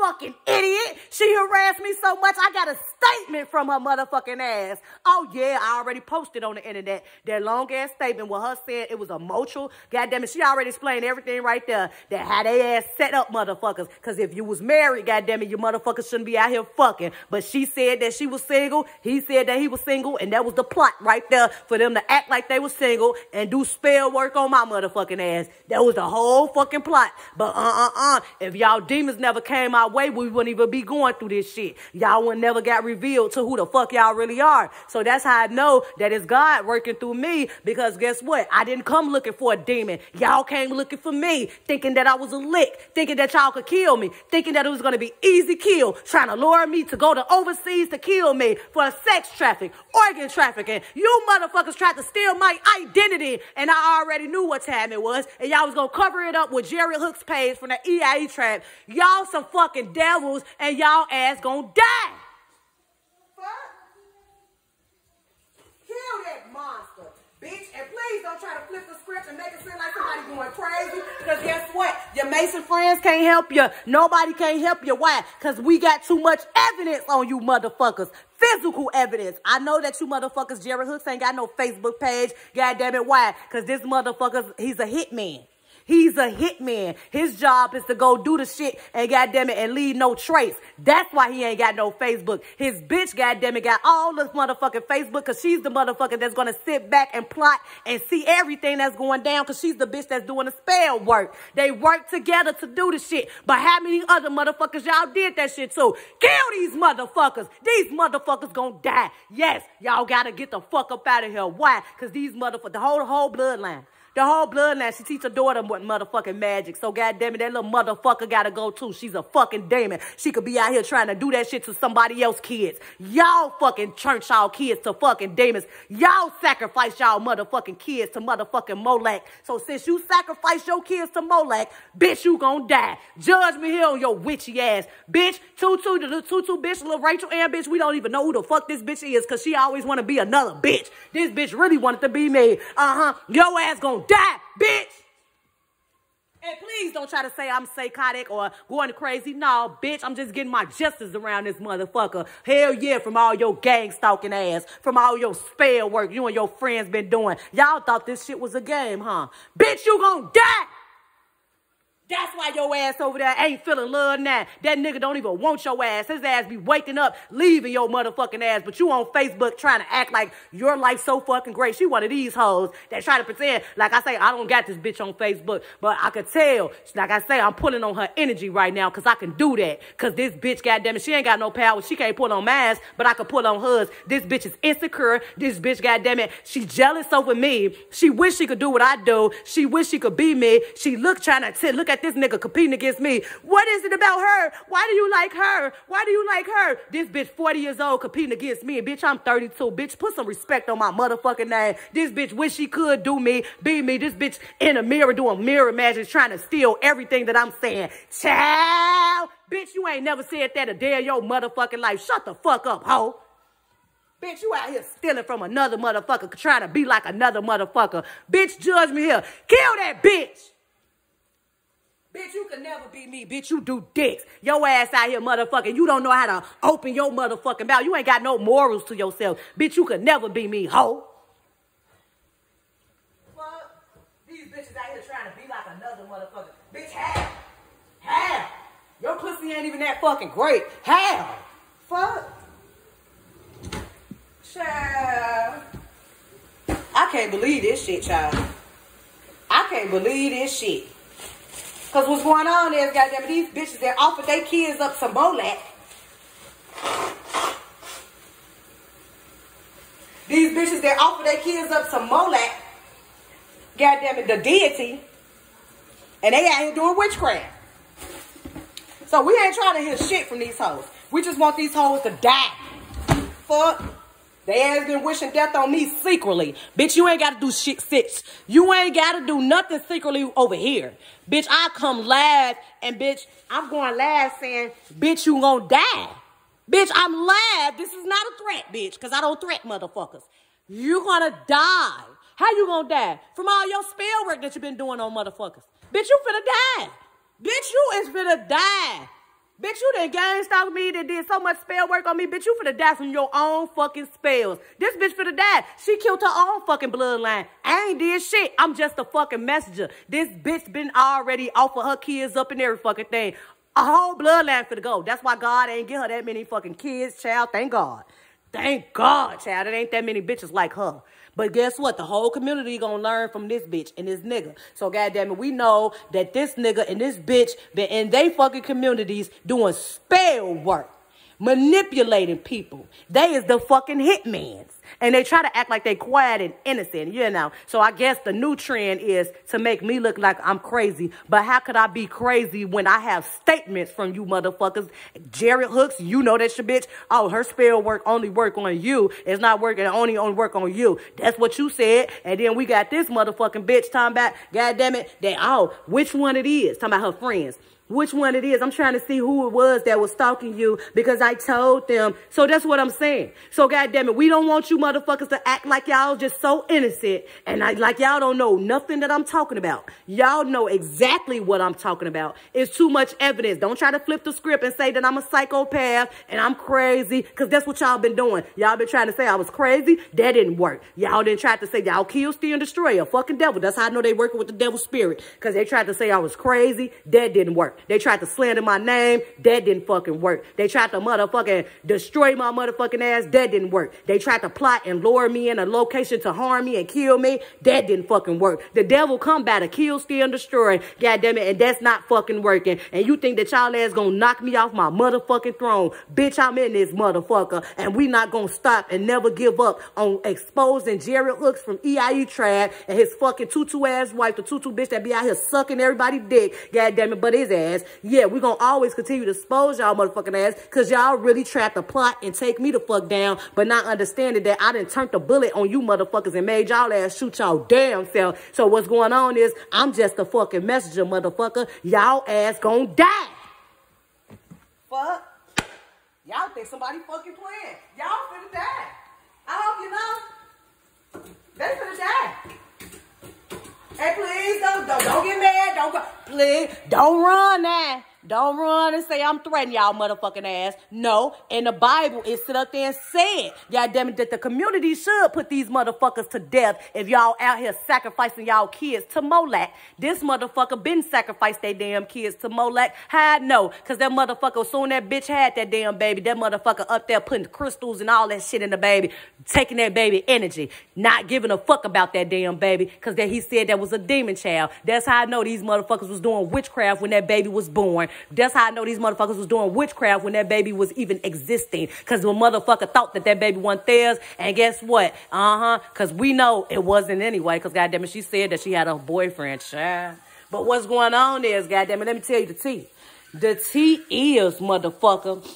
fucking idiot. She harassed me so much, I got a statement from her motherfucking ass. Oh, yeah, I already posted on the internet that long ass statement with her said it was a mutual. Goddamn it, she already explained everything right there. That how they ass set up motherfuckers. Because if you was married, goddamn it, you motherfuckers shouldn't be out here fucking. But she said that she was single. He said that he was single. And that was the plot right there for them to act like they was single and do spell work on my motherfucking ass. That was the whole fucking plot. But uh-uh-uh. If y'all demons never came out way, we wouldn't even be going through this shit. Y'all would never got revealed to who the fuck y'all really are. So that's how I know that it's God working through me because guess what? I didn't come looking for a demon. Y'all came looking for me, thinking that I was a lick, thinking that y'all could kill me, thinking that it was going to be easy kill, trying to lure me to go to overseas to kill me for sex traffic, organ trafficking. You motherfuckers tried to steal my identity and I already knew what time it was and y'all was going to cover it up with Jerry Hook's page from the EIE trap. Y'all some fucking fucking devils and y'all ass gonna die. Fuck. Kill that monster, bitch. And please don't try to flip the script and make it seem like somebody going crazy. Because guess what? Your Mason friends can't help you. Nobody can't help you. Why? Because we got too much evidence on you motherfuckers physical evidence. I know that you motherfuckers, Jerry Hooks, ain't got no Facebook page. God damn it, why? Because this motherfucker, he's a hitman. He's a hitman. His job is to go do the shit and goddamn it and leave no trace. That's why he ain't got no Facebook. His bitch, goddamn it, got all this motherfucking Facebook because she's the motherfucker that's gonna sit back and plot and see everything that's going down because she's the bitch that's doing the spell work. They work together to do the shit. But how many other motherfuckers y'all did that shit too? Kill these motherfuckers. These motherfuckers gonna die. Yes, y'all gotta get the fuck up out of here. Why? Because these motherfuckers, the whole, the whole bloodline. The whole bloodline, she teach her daughter what motherfucking magic. So goddamn it, that little motherfucker gotta go too. She's a fucking demon. She could be out here trying to do that shit to somebody else kids. Y'all fucking church y'all kids to fucking demons. Y'all sacrifice y'all motherfucking kids to motherfucking Molech. So since you sacrifice your kids to Molech, bitch, you gonna die. Judge me here on your witchy ass. Bitch, Tutu, the Tutu bitch, little Rachel Ann bitch, we don't even know who the fuck this bitch is because she always wanna be another bitch. This bitch really wanted to be me. Uh-huh. Your ass gonna die, bitch. And please don't try to say I'm psychotic or going crazy. No, bitch, I'm just getting my justice around this motherfucker. Hell yeah, from all your gang stalking ass, from all your spell work you and your friends been doing. Y'all thought this shit was a game, huh? Bitch, you gonna die. That's why your ass over there ain't feeling love now. That nigga don't even want your ass. His ass be waking up, leaving your motherfucking ass. But you on Facebook trying to act like your life so fucking great. She one of these hoes that try to pretend, like I say, I don't got this bitch on Facebook. But I could tell, like I say, I'm pulling on her energy right now because I can do that. Because this bitch, goddamn it, she ain't got no power. She can't pull on mine, but I can pull on hers. This bitch is insecure. This bitch, goddamn it, she jealous over me. She wish she could do what I do. She wish she could be me. She look trying to look at this nigga competing against me. What is it about her? Why do you like her? Why do you like her? This bitch 40 years old competing against me. Bitch, I'm 32. Bitch, put some respect on my motherfucking name. This bitch wish she could do me, be me. This bitch in a mirror doing mirror magic, trying to steal everything that I'm saying. Child, bitch, you ain't never said that a day of your motherfucking life. Shut the fuck up, hoe. Bitch, you out here stealing from another motherfucker, trying to be like another motherfucker. Bitch, judge me here. Kill that bitch. Bitch, you can never be me. Bitch, you do dicks. Your ass out here, motherfucking. You don't know how to open your motherfucking mouth. You ain't got no morals to yourself. Bitch, you could never be me, hoe. Fuck. These bitches out here trying to be like another motherfucker. Bitch, how? How? Your pussy ain't even that fucking great. How? Fuck. Child. I can't believe this shit, child. I can't believe this shit. Because what's going on is, goddamn, these bitches, they offered their kids up some Molech. These bitches, they offer their kids up some Molech. Goddamn it, the deity. And they here doing witchcraft. So we ain't trying to hear shit from these hoes. We just want these hoes to die. Fuck. They ass been wishing death on me secretly. Bitch, you ain't got to do shit six. You ain't got to do nothing secretly over here. Bitch, I come live and bitch, I'm going live saying, bitch, you gonna die. Bitch, I'm live. This is not a threat, bitch, because I don't threat motherfuckers. You gonna die. How you gonna die? From all your spell work that you been doing on motherfuckers. Bitch, you finna die. Bitch, you is finna die. Bitch, you done gang stalked me that did so much spell work on me. Bitch, you finna die from your own fucking spells. This bitch finna die. She killed her own fucking bloodline. I ain't did shit. I'm just a fucking messenger. This bitch been already off of her kids up and every fucking thing. A whole bloodline finna go. That's why God ain't give her that many fucking kids, child. Thank God. Thank God, child. It ain't that many bitches like her. But guess what? The whole community gonna learn from this bitch and this nigga. So goddamn it, we know that this nigga and this bitch been in they fucking communities doing spell work, manipulating people. They is the fucking hitmans. And they try to act like they quiet and innocent, you know. So I guess the new trend is to make me look like I'm crazy. But how could I be crazy when I have statements from you motherfuckers? Jared Hooks, you know that your bitch. Oh, her spell work only work on you. It's not working only on work on you. That's what you said. And then we got this motherfucking bitch talking about, God damn it, that, oh, which one it is? Talking about her friends which one it is. I'm trying to see who it was that was stalking you because I told them. So that's what I'm saying. So goddamn it, we don't want you motherfuckers to act like y'all just so innocent and I, like y'all don't know nothing that I'm talking about. Y'all know exactly what I'm talking about. It's too much evidence. Don't try to flip the script and say that I'm a psychopath and I'm crazy because that's what y'all been doing. Y'all been trying to say I was crazy. That didn't work. Y'all didn't try to say y'all kill, steal, and destroy a fucking devil. That's how I know they working with the devil spirit because they tried to say I was crazy. That didn't work. They tried to slander my name. That didn't fucking work. They tried to motherfucking destroy my motherfucking ass. That didn't work. They tried to plot and lure me in a location to harm me and kill me. That didn't fucking work. The devil come by to kill, steal, and destroy. God damn it. And that's not fucking working. And you think that y'all ass gonna knock me off my motherfucking throne. Bitch, I'm in this motherfucker. And we not gonna stop and never give up on exposing Jared Hooks from EIU Trad and his fucking tutu ass wife, the tutu bitch that be out here sucking everybody dick. God damn it. But his ass ass. Yeah, we gonna always continue to expose y'all motherfucking ass because y'all really tried to plot and take me the fuck down, but not understanding that I didn't turn the bullet on you motherfuckers and made y'all ass shoot y'all damn self. So what's going on is I'm just a fucking messenger, motherfucker. Y'all ass gonna die. Fuck. Y'all think somebody fucking playing. Y'all finna die. I hope you know. They finna die. Hey, please don't, don't, don't get mad. Don't go. Please don't run now. Don't run and say I'm threatening y'all motherfucking ass. No, in the Bible, it sit up there and said, God damn it, that the community should put these motherfuckers to death if y'all out here sacrificing y'all kids to Molech. This motherfucker been sacrificed their damn kids to Molech. How I know? Because that motherfucker, soon that bitch had that damn baby, that motherfucker up there putting crystals and all that shit in the baby, taking that baby energy, not giving a fuck about that damn baby because that he said that was a demon child. That's how I know these motherfuckers was doing witchcraft when that baby was born. That's how I know these motherfuckers was doing witchcraft when that baby was even existing. Because the motherfucker thought that that baby wasn't theirs. And guess what? Uh-huh. Because we know it wasn't anyway. Because goddamn it, she said that she had a boyfriend. Child. But what's going on is, goddamn it, let me tell you the tea. The tea is, motherfucker,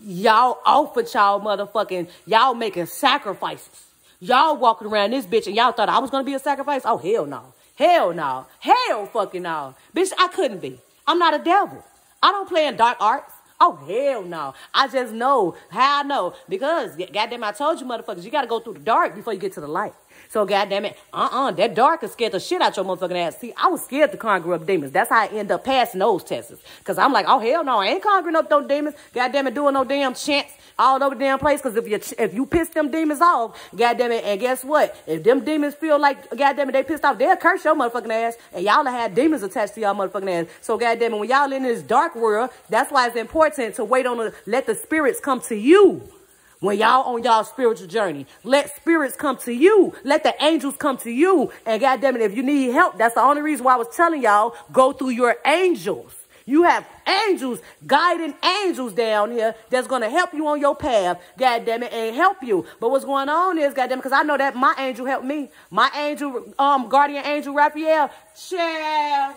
y'all offered y'all motherfucking, y'all making sacrifices. Y'all walking around this bitch and y'all thought I was going to be a sacrifice? Oh, hell no. Hell no. Hell fucking no. Bitch, I couldn't be. I'm not a devil. I don't play in dark arts. Oh, hell no. I just know how I know. Because, goddamn, I told you motherfuckers, you got to go through the dark before you get to the light. So, goddamn it, uh-uh, that dark is scared the shit out your motherfucking ass. See, I was scared to conjure up demons. That's how I end up passing those tests. Because I'm like, oh, hell no, I ain't conjuring up no demons. Goddamn it, doing no damn chants all over damn place. Because if you if you piss them demons off, goddamn it, and guess what? If them demons feel like, goddamn it, they pissed off, they'll curse your motherfucking ass. And y'all have had demons attached to y'all motherfucking ass. So, goddamn it, when y'all in this dark world, that's why it's important to wait on the, let the spirits come to you. When y'all on y'all spiritual journey, let spirits come to you. Let the angels come to you. And goddamn it, if you need help, that's the only reason why I was telling y'all, go through your angels. You have angels, guiding angels down here that's going to help you on your path, God damn it, and help you. But what's going on is, God damn it, because I know that my angel helped me. My angel, um, guardian angel, Raphael, share.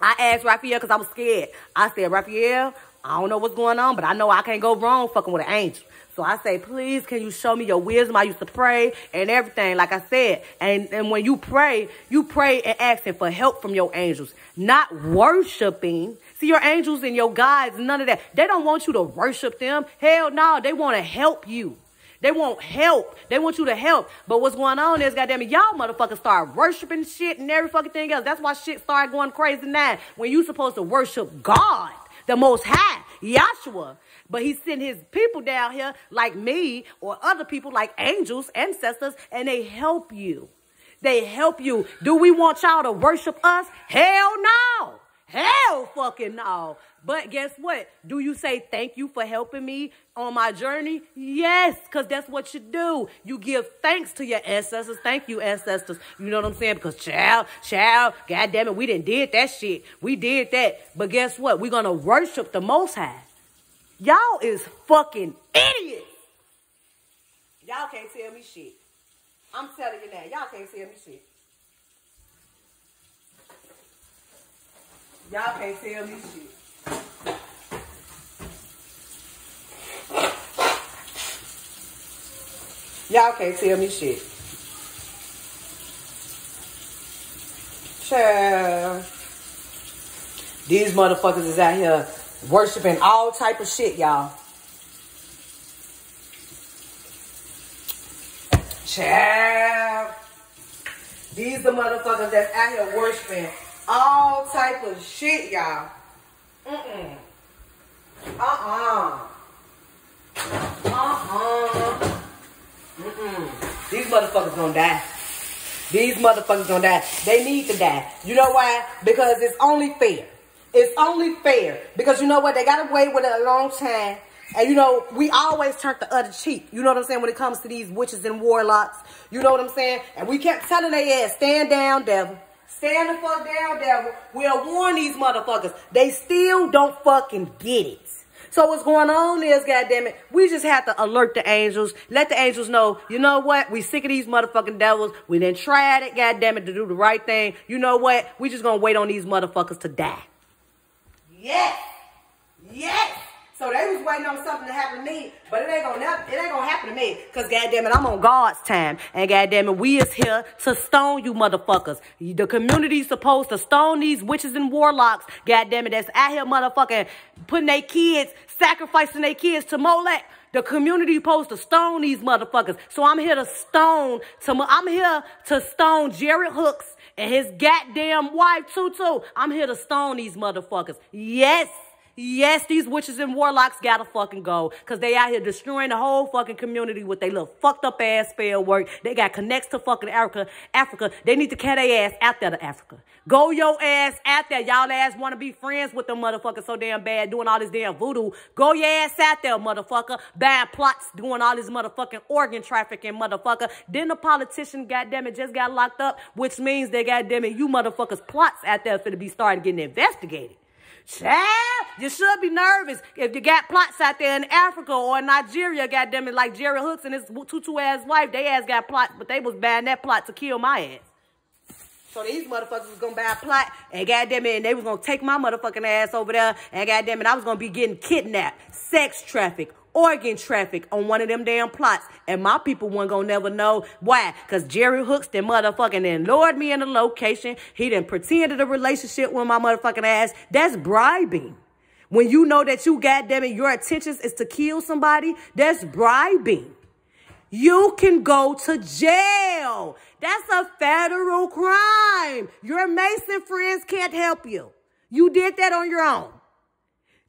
I asked Raphael because I was scared. I said, Raphael, I don't know what's going on, but I know I can't go wrong fucking with an angel. So I say, please, can you show me your wisdom? I used to pray and everything, like I said. And, and when you pray, you pray and asking for help from your angels, not worshiping. See, your angels and your guides, none of that. They don't want you to worship them. Hell no, they want to help you. They want help. They want you to help. But what's going on is, goddamn it, y'all motherfuckers start worshiping shit and every fucking thing else. That's why shit started going crazy now. When you supposed to worship God, the Most High, Yahshua. But he sent his people down here like me or other people like angels, ancestors, and they help you. They help you. Do we want y'all to worship us? Hell no. Hell fucking no. But guess what? Do you say thank you for helping me on my journey? Yes, because that's what you do. You give thanks to your ancestors. Thank you, ancestors. You know what I'm saying? Because child, child, God damn it, we didn't did that shit. We did that. But guess what? We're going to worship the Most High. Y'all is fucking idiots. Y'all can't tell me shit. I'm telling you now, y'all can't tell me shit. Y'all can't tell me shit. Y'all can't tell me shit. Child. These motherfuckers is out here worshiping all type of shit, y'all. Child. These the motherfuckers that's out here worshiping all type of shit, y'all. Mm-mm. Uh-uh. Uh-uh. Mm-mm. These motherfuckers gonna die. These motherfuckers gonna die. They need to die. You know why? Because it's only fair. It's only fair because you know what? They got away with it a long time. And you know, we always turn the other cheek. You know what I'm saying? When it comes to these witches and warlocks. You know what I'm saying? And we kept telling their ass, stand down, devil. Stand the fuck down, devil. We'll warn these motherfuckers. They still don't fucking get it. So what's going on is, goddammit, we just have to alert the angels. Let the angels know, you know what? We sick of these motherfucking devils. We then tried it, goddammit, to do the right thing. You know what? We just gonna wait on these motherfuckers to die. Yes. Yes. So they was waiting on something to happen to me, but it ain't gonna it ain't gonna happen to me. Cause goddamn it, I'm on God's time. And goddamn it, we is here to stone you motherfuckers. The community's supposed to stone these witches and warlocks, goddamn it, that's out here motherfucking putting their kids, sacrificing their kids to Molech. The community supposed to stone these motherfuckers. So I'm here to stone, to, I'm here to stone Jared Hooks and his goddamn wife, Tutu. I'm here to stone these motherfuckers. Yes. Yes, these witches and warlocks gotta fucking go. Cause they out here destroying the whole fucking community with their little fucked up ass spell work. They got connects to fucking Africa. Africa. They need to cat their ass out there to Africa. Go your ass out there. Y'all ass wanna be friends with the motherfucker so damn bad doing all this damn voodoo. Go your ass out there, motherfucker. Bad plots doing all this motherfucking organ trafficking, motherfucker. Then the politician, goddamn it, just got locked up, which means they goddamn it, you motherfuckers plots out there finna be started getting investigated. Child, you should be nervous if you got plots out there in Africa or Nigeria, goddamn it, like Jerry Hooks and his tutu ass wife. They ass got plots, but they was buying that plot to kill my ass. So these motherfuckers was gonna buy a plot and goddamn it, and they was gonna take my motherfucking ass over there and goddamn it, I was gonna be getting kidnapped, sex trafficked, organ traffic on one of them damn plots. And my people weren't gonna never know why. Cause Jerry Hooks then motherfucking then lured me in the location. He didn't pretend a relationship with my motherfucking ass. That's bribing. When you know that you goddamn it, your intentions is to kill somebody, that's bribing. You can go to jail. That's a federal crime. Your Mason friends can't help you. You did that on your own.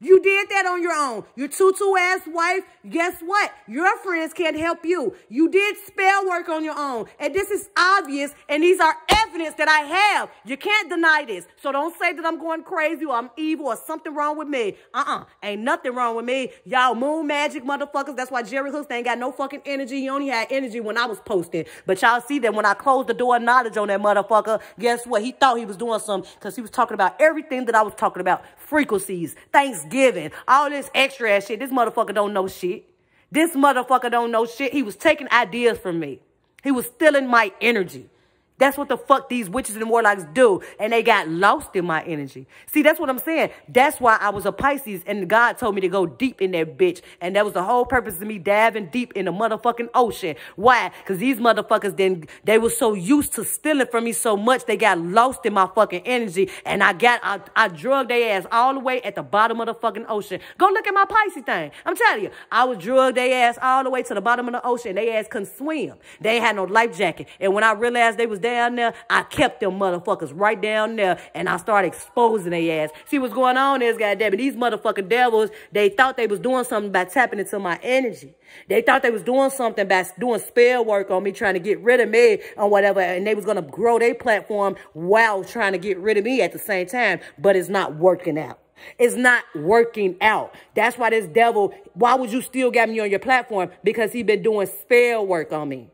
You did that on your own. Your tutu ass wife, guess what? Your friends can't help you. You did spell work on your own. And this is obvious. And these are evidence that I have. You can't deny this. So don't say that I'm going crazy or I'm evil or something wrong with me. Uh-uh. Ain't nothing wrong with me. Y'all moon magic motherfuckers. That's why Jerry Hooks ain't got no fucking energy. He only had energy when I was posting. But y'all see that when I closed the door of knowledge on that motherfucker, guess what? He thought he was doing something because he was talking about everything that I was talking about. Frequencies, Thanksgiving giving, all this extra ass shit. This motherfucker don't know shit. This motherfucker don't know shit. He was taking ideas from me. He was stealing my energy. That's what the fuck these witches and warlocks do. And they got lost in my energy. See, that's what I'm saying. That's why I was a Pisces and God told me to go deep in that bitch. And that was the whole purpose of me diving deep in the motherfucking ocean. Why? Because these motherfuckers then, they were so used to stealing from me so much, they got lost in my fucking energy. And I got, I, I drugged their ass all the way at the bottom of the fucking ocean. Go look at my Pisces thing. I'm telling you, I was drugged their ass all the way to the bottom of the ocean. They ass couldn't swim. They had no life jacket. And when I realized they was down there, I kept them motherfuckers right down there and I started exposing their ass. See what's going on is, goddamn it, these motherfucking devils, they thought they was doing something by tapping into my energy. They thought they was doing something by doing spell work on me, trying to get rid of me or whatever, and they was going to grow their platform while trying to get rid of me at the same time, but it's not working out. It's not working out. That's why this devil, why would you still get me on your platform? Because he been doing spell work on me.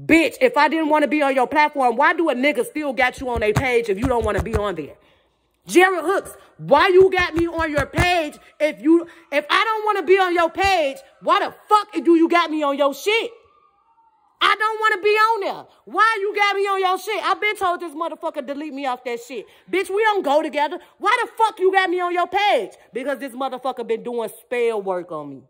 Bitch, if I didn't want to be on your platform, why do a nigga still got you on a page if you don't want to be on there? Jared Hooks, why you got me on your page if you if I don't want to be on your page, why the fuck do you got me on your shit? I don't want to be on there. Why you got me on your shit? I been told this motherfucker delete me off that shit. Bitch, we don't go together. Why the fuck you got me on your page? Because this motherfucker been doing spell work on me.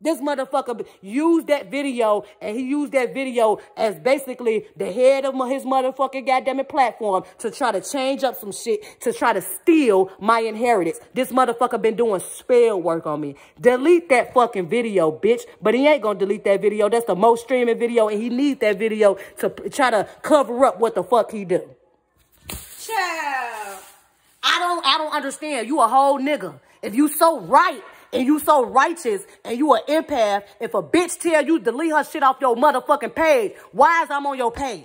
This motherfucker used that video and he used that video as basically the head of his motherfucking goddamn platform to try to change up some shit to try to steal my inheritance. This motherfucker been doing spell work on me. Delete that fucking video, bitch. But he ain't gonna delete that video. That's the most streaming video and he needs that video to try to cover up what the fuck he do. Child. I don't, I don't understand. You a whole nigga. If you so right and you so righteous and you an empath, if a bitch tell you delete her shit off your motherfucking page, why is I'm on your page?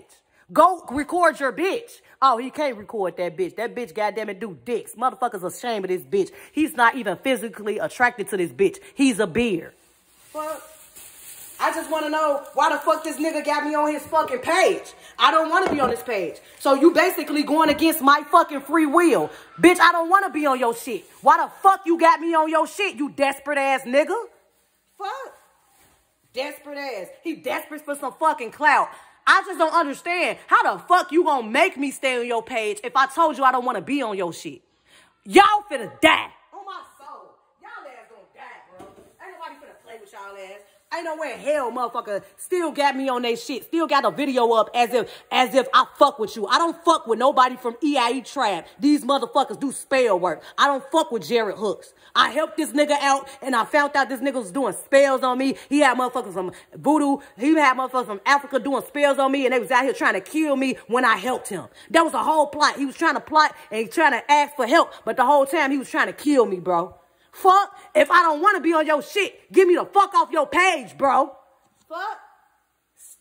Go record your bitch. Oh, he can't record that bitch. That bitch, goddamn it, do dicks. Motherfuckers ashamed of this bitch. He's not even physically attracted to this bitch. He's a beard. Fuck. I just want to know why the fuck this nigga got me on his fucking page. I don't want to be on this page. So you basically going against my fucking free will. Bitch, I don't want to be on your shit. Why the fuck you got me on your shit, you desperate ass nigga? Fuck. Desperate ass. He desperate for some fucking clout. I just don't understand. How the fuck you gonna make me stay on your page if I told you I don't want to be on your shit? Y'all finna die. On my soul. Y'all ass gonna die, bro. Ain't nobody finna play with y'all ass. Ain't no way in hell, motherfucker, still got me on that shit. Still got a video up as if as if I fuck with you. I don't fuck with nobody from EIE Trap. These motherfuckers do spell work. I don't fuck with Jared Hooks. I helped this nigga out and I found out this nigga was doing spells on me. He had motherfuckers from voodoo. He had motherfuckers from Africa doing spells on me and they was out here trying to kill me when I helped him. That was a whole plot. He was trying to plot and trying to ask for help, but the whole time he was trying to kill me, bro. Fuck. If I don't want to be on your shit, give me the fuck off your page, bro. Fuck.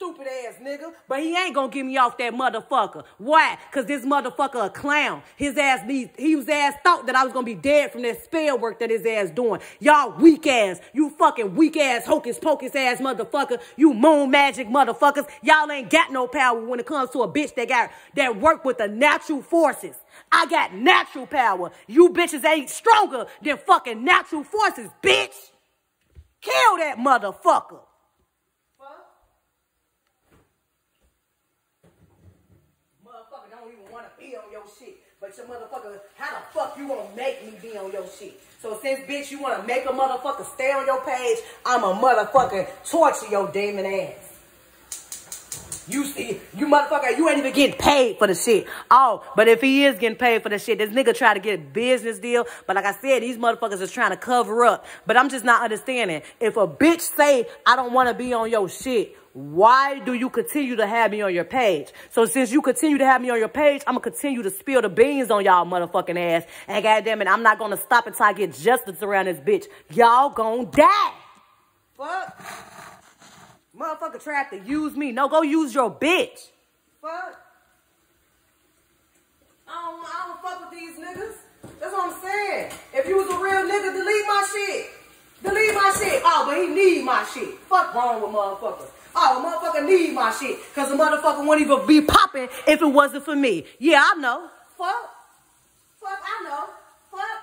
Stupid ass nigga. But he ain't gonna get me off that motherfucker. Why? Cause this motherfucker a clown. His ass needs, his ass thought that I was gonna be dead from that spell work that his ass doing. Y'all weak ass. You fucking weak ass, hocus pocus ass motherfucker. You moon magic motherfuckers. Y'all ain't got no power when it comes to a bitch that got, that work with the natural forces. I got natural power. You bitches ain't stronger than fucking natural forces, bitch. Kill that motherfucker. Motherfucker don't even want to be on your shit. Your motherfucker, how the fuck you gonna make me be on your shit? So since bitch you wanna make a motherfucker stay on your page, I'm a motherfucker torture your demon ass. You see, you motherfucker, you ain't even getting paid for the shit. Oh, but if he is getting paid for the shit, this nigga try to get a business deal. But like I said, these motherfuckers is trying to cover up. But I'm just not understanding. If a bitch say, I don't want to be on your shit, why do you continue to have me on your page? So since you continue to have me on your page, I'm going to continue to spill the beans on y'all motherfucking ass. And goddamn it, I'm not going to stop until I get justice around this bitch. Y'all gonna die. Fuck. Motherfucker tried to use me. No, go use your bitch. Fuck. I don't, I don't fuck with these niggas. That's what I'm saying. If you was a real nigga, delete my shit. Delete my shit. Oh, but he need my shit. Fuck wrong with motherfuckers. Oh, motherfucker need my shit. Because the motherfucker wouldn't even be popping if it wasn't for me. Yeah, I know. Fuck. Fuck, I know.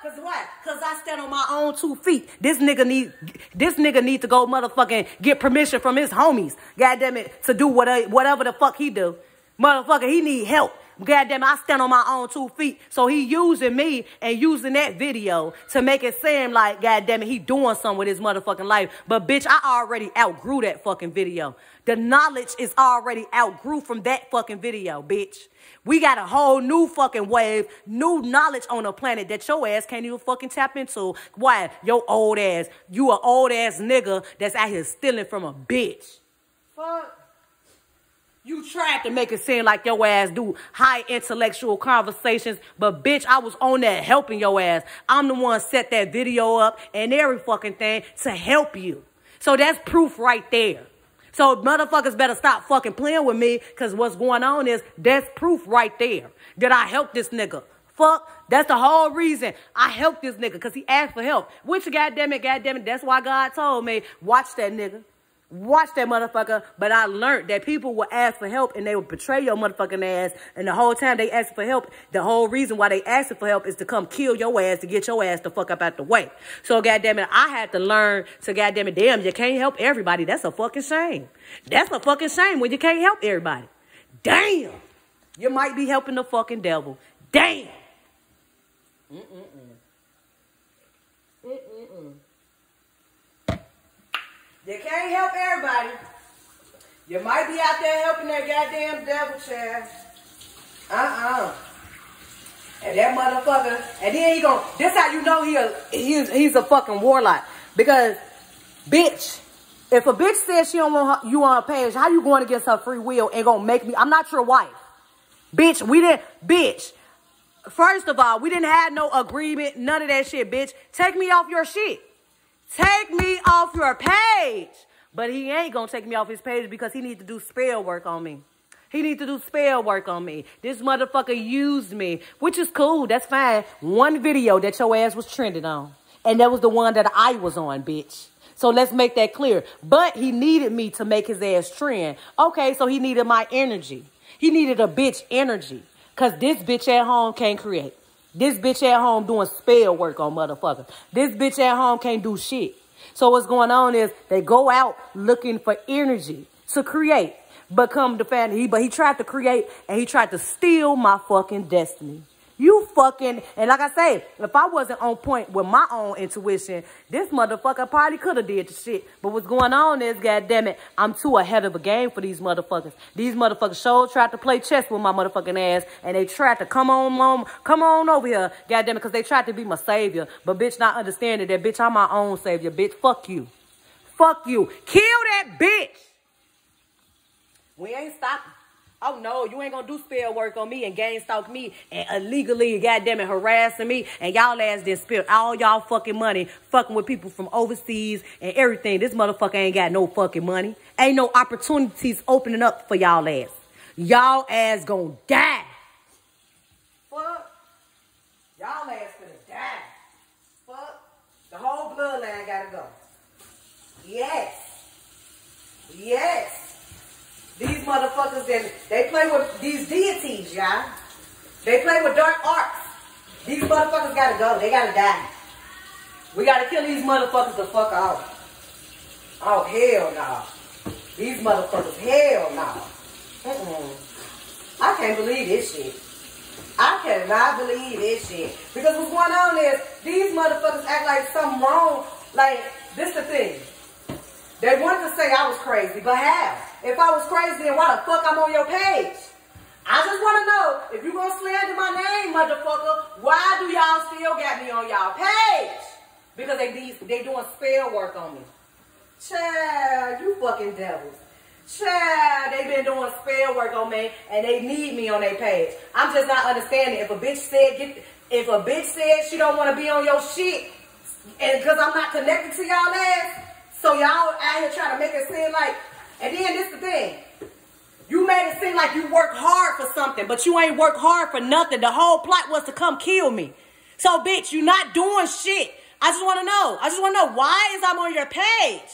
Cause what? Cause I stand on my own two feet. This nigga need this nigga need to go motherfucking get permission from his homies. God damn it, to do whatever whatever the fuck he do. Motherfucker, he need help. God damn it, I stand on my own two feet. So he using me and using that video to make it seem like, God damn it, he doing something with his motherfucking life. But bitch, I already outgrew that fucking video. The knowledge is already outgrew from that fucking video, bitch. We got a whole new fucking wave, new knowledge on the planet that your ass can't even fucking tap into. Why? Your old ass. You a old ass nigga that's out here stealing from a bitch. Fuck. You tried to make it seem like your ass do high intellectual conversations, but bitch, I was on that helping your ass. I'm the one set that video up and every fucking thing to help you. So that's proof right there. So motherfuckers better stop fucking playing with me because what's going on is that's proof right there that I helped this nigga. Fuck, that's the whole reason I helped this nigga because he asked for help. Which goddamn it, goddamn it, that's why God told me, watch that nigga. Watch that motherfucker. But I learned that people will ask for help and they will betray your motherfucking ass. And the whole time they ask for help, the whole reason why they asking for help is to come kill your ass to get your ass the fuck up out the way. So goddamn it, I had to learn to goddamn it, damn, you can't help everybody. That's a fucking shame. That's a fucking shame when you can't help everybody. Damn. You might be helping the fucking devil. Damn. Mm-mm-mm. Mm-mm-mm. You can't help everybody. You might be out there helping that goddamn devil child. Uh-uh. And that motherfucker, and then he gon' this how you know he a, he's, he's a fucking warlock. Because, bitch, if a bitch says she don't want her, you on her page, how you going against her free will and gonna make me, I'm not your wife. Bitch, we didn't, bitch, first of all, we didn't have no agreement, none of that shit, bitch. Take me off your shit. Take me off your page. But he ain't going to take me off his page because he needs to do spell work on me. He needs to do spell work on me. This motherfucker used me, which is cool. That's fine. One video that your ass was trending on. And that was the one that I was on, bitch. So let's make that clear. But he needed me to make his ass trend. Okay, so he needed my energy. He needed a bitch energy. Because this bitch at home can't create. This bitch at home doing spell work on motherfuckers. This bitch at home can't do shit. So what's going on is they go out looking for energy to create. But come to find he, but he tried to create and he tried to steal my fucking destiny. You fucking, and like I say, if I wasn't on point with my own intuition, this motherfucker probably could have did the shit. But what's going on is, goddamn it, I'm too ahead of the game for these motherfuckers. These motherfuckers sure tried to play chess with my motherfucking ass, and they tried to come on, mom, come on over here, goddamn it, because they tried to be my savior. But bitch, not understanding that, bitch, I'm my own savior, bitch. Fuck you. Fuck you. Kill that bitch. We ain't stopping. Oh no, you ain't gonna do spell work on me and gang stalk me and illegally, goddamn it, harassing me. And y'all ass then spend all y'all fucking money fucking with people from overseas and everything. This motherfucker ain't got no fucking money. Ain't no opportunities opening up for y'all ass. Y'all ass gonna die. Fuck. Y'all ass gonna die. Fuck. The whole bloodline gotta go. Yes. Yes. These motherfuckers, then they play with these deities, y'all. They play with dark arts. These motherfuckers gotta go. They gotta die. We gotta kill these motherfuckers the fuck out. Oh, hell no. These motherfuckers, hell no. Mm-mm. I can't believe this shit. I cannot believe this shit. Because what's going on is, these motherfuckers act like something wrong. Like, this the thing. They wanted to say I was crazy, but how? If I was crazy, then why the fuck I'm on your page? I just want to know, if you going to slander my name, motherfucker, why do y'all still got me on y'all page? Because they they doing spell work on me. Child, you fucking devils. Child, they been doing spell work on me, and they need me on their page. I'm just not understanding. If a bitch said, get, if a bitch said she don't want to be on your shit, and because I'm not connected to y'all ass, so y'all out here trying to make it seem like and then this the thing. You made it seem like you worked hard for something, but you ain't worked hard for nothing. The whole plot was to come kill me. So, bitch, you not doing shit. I just want to know. I just want to know why is I'm on your page?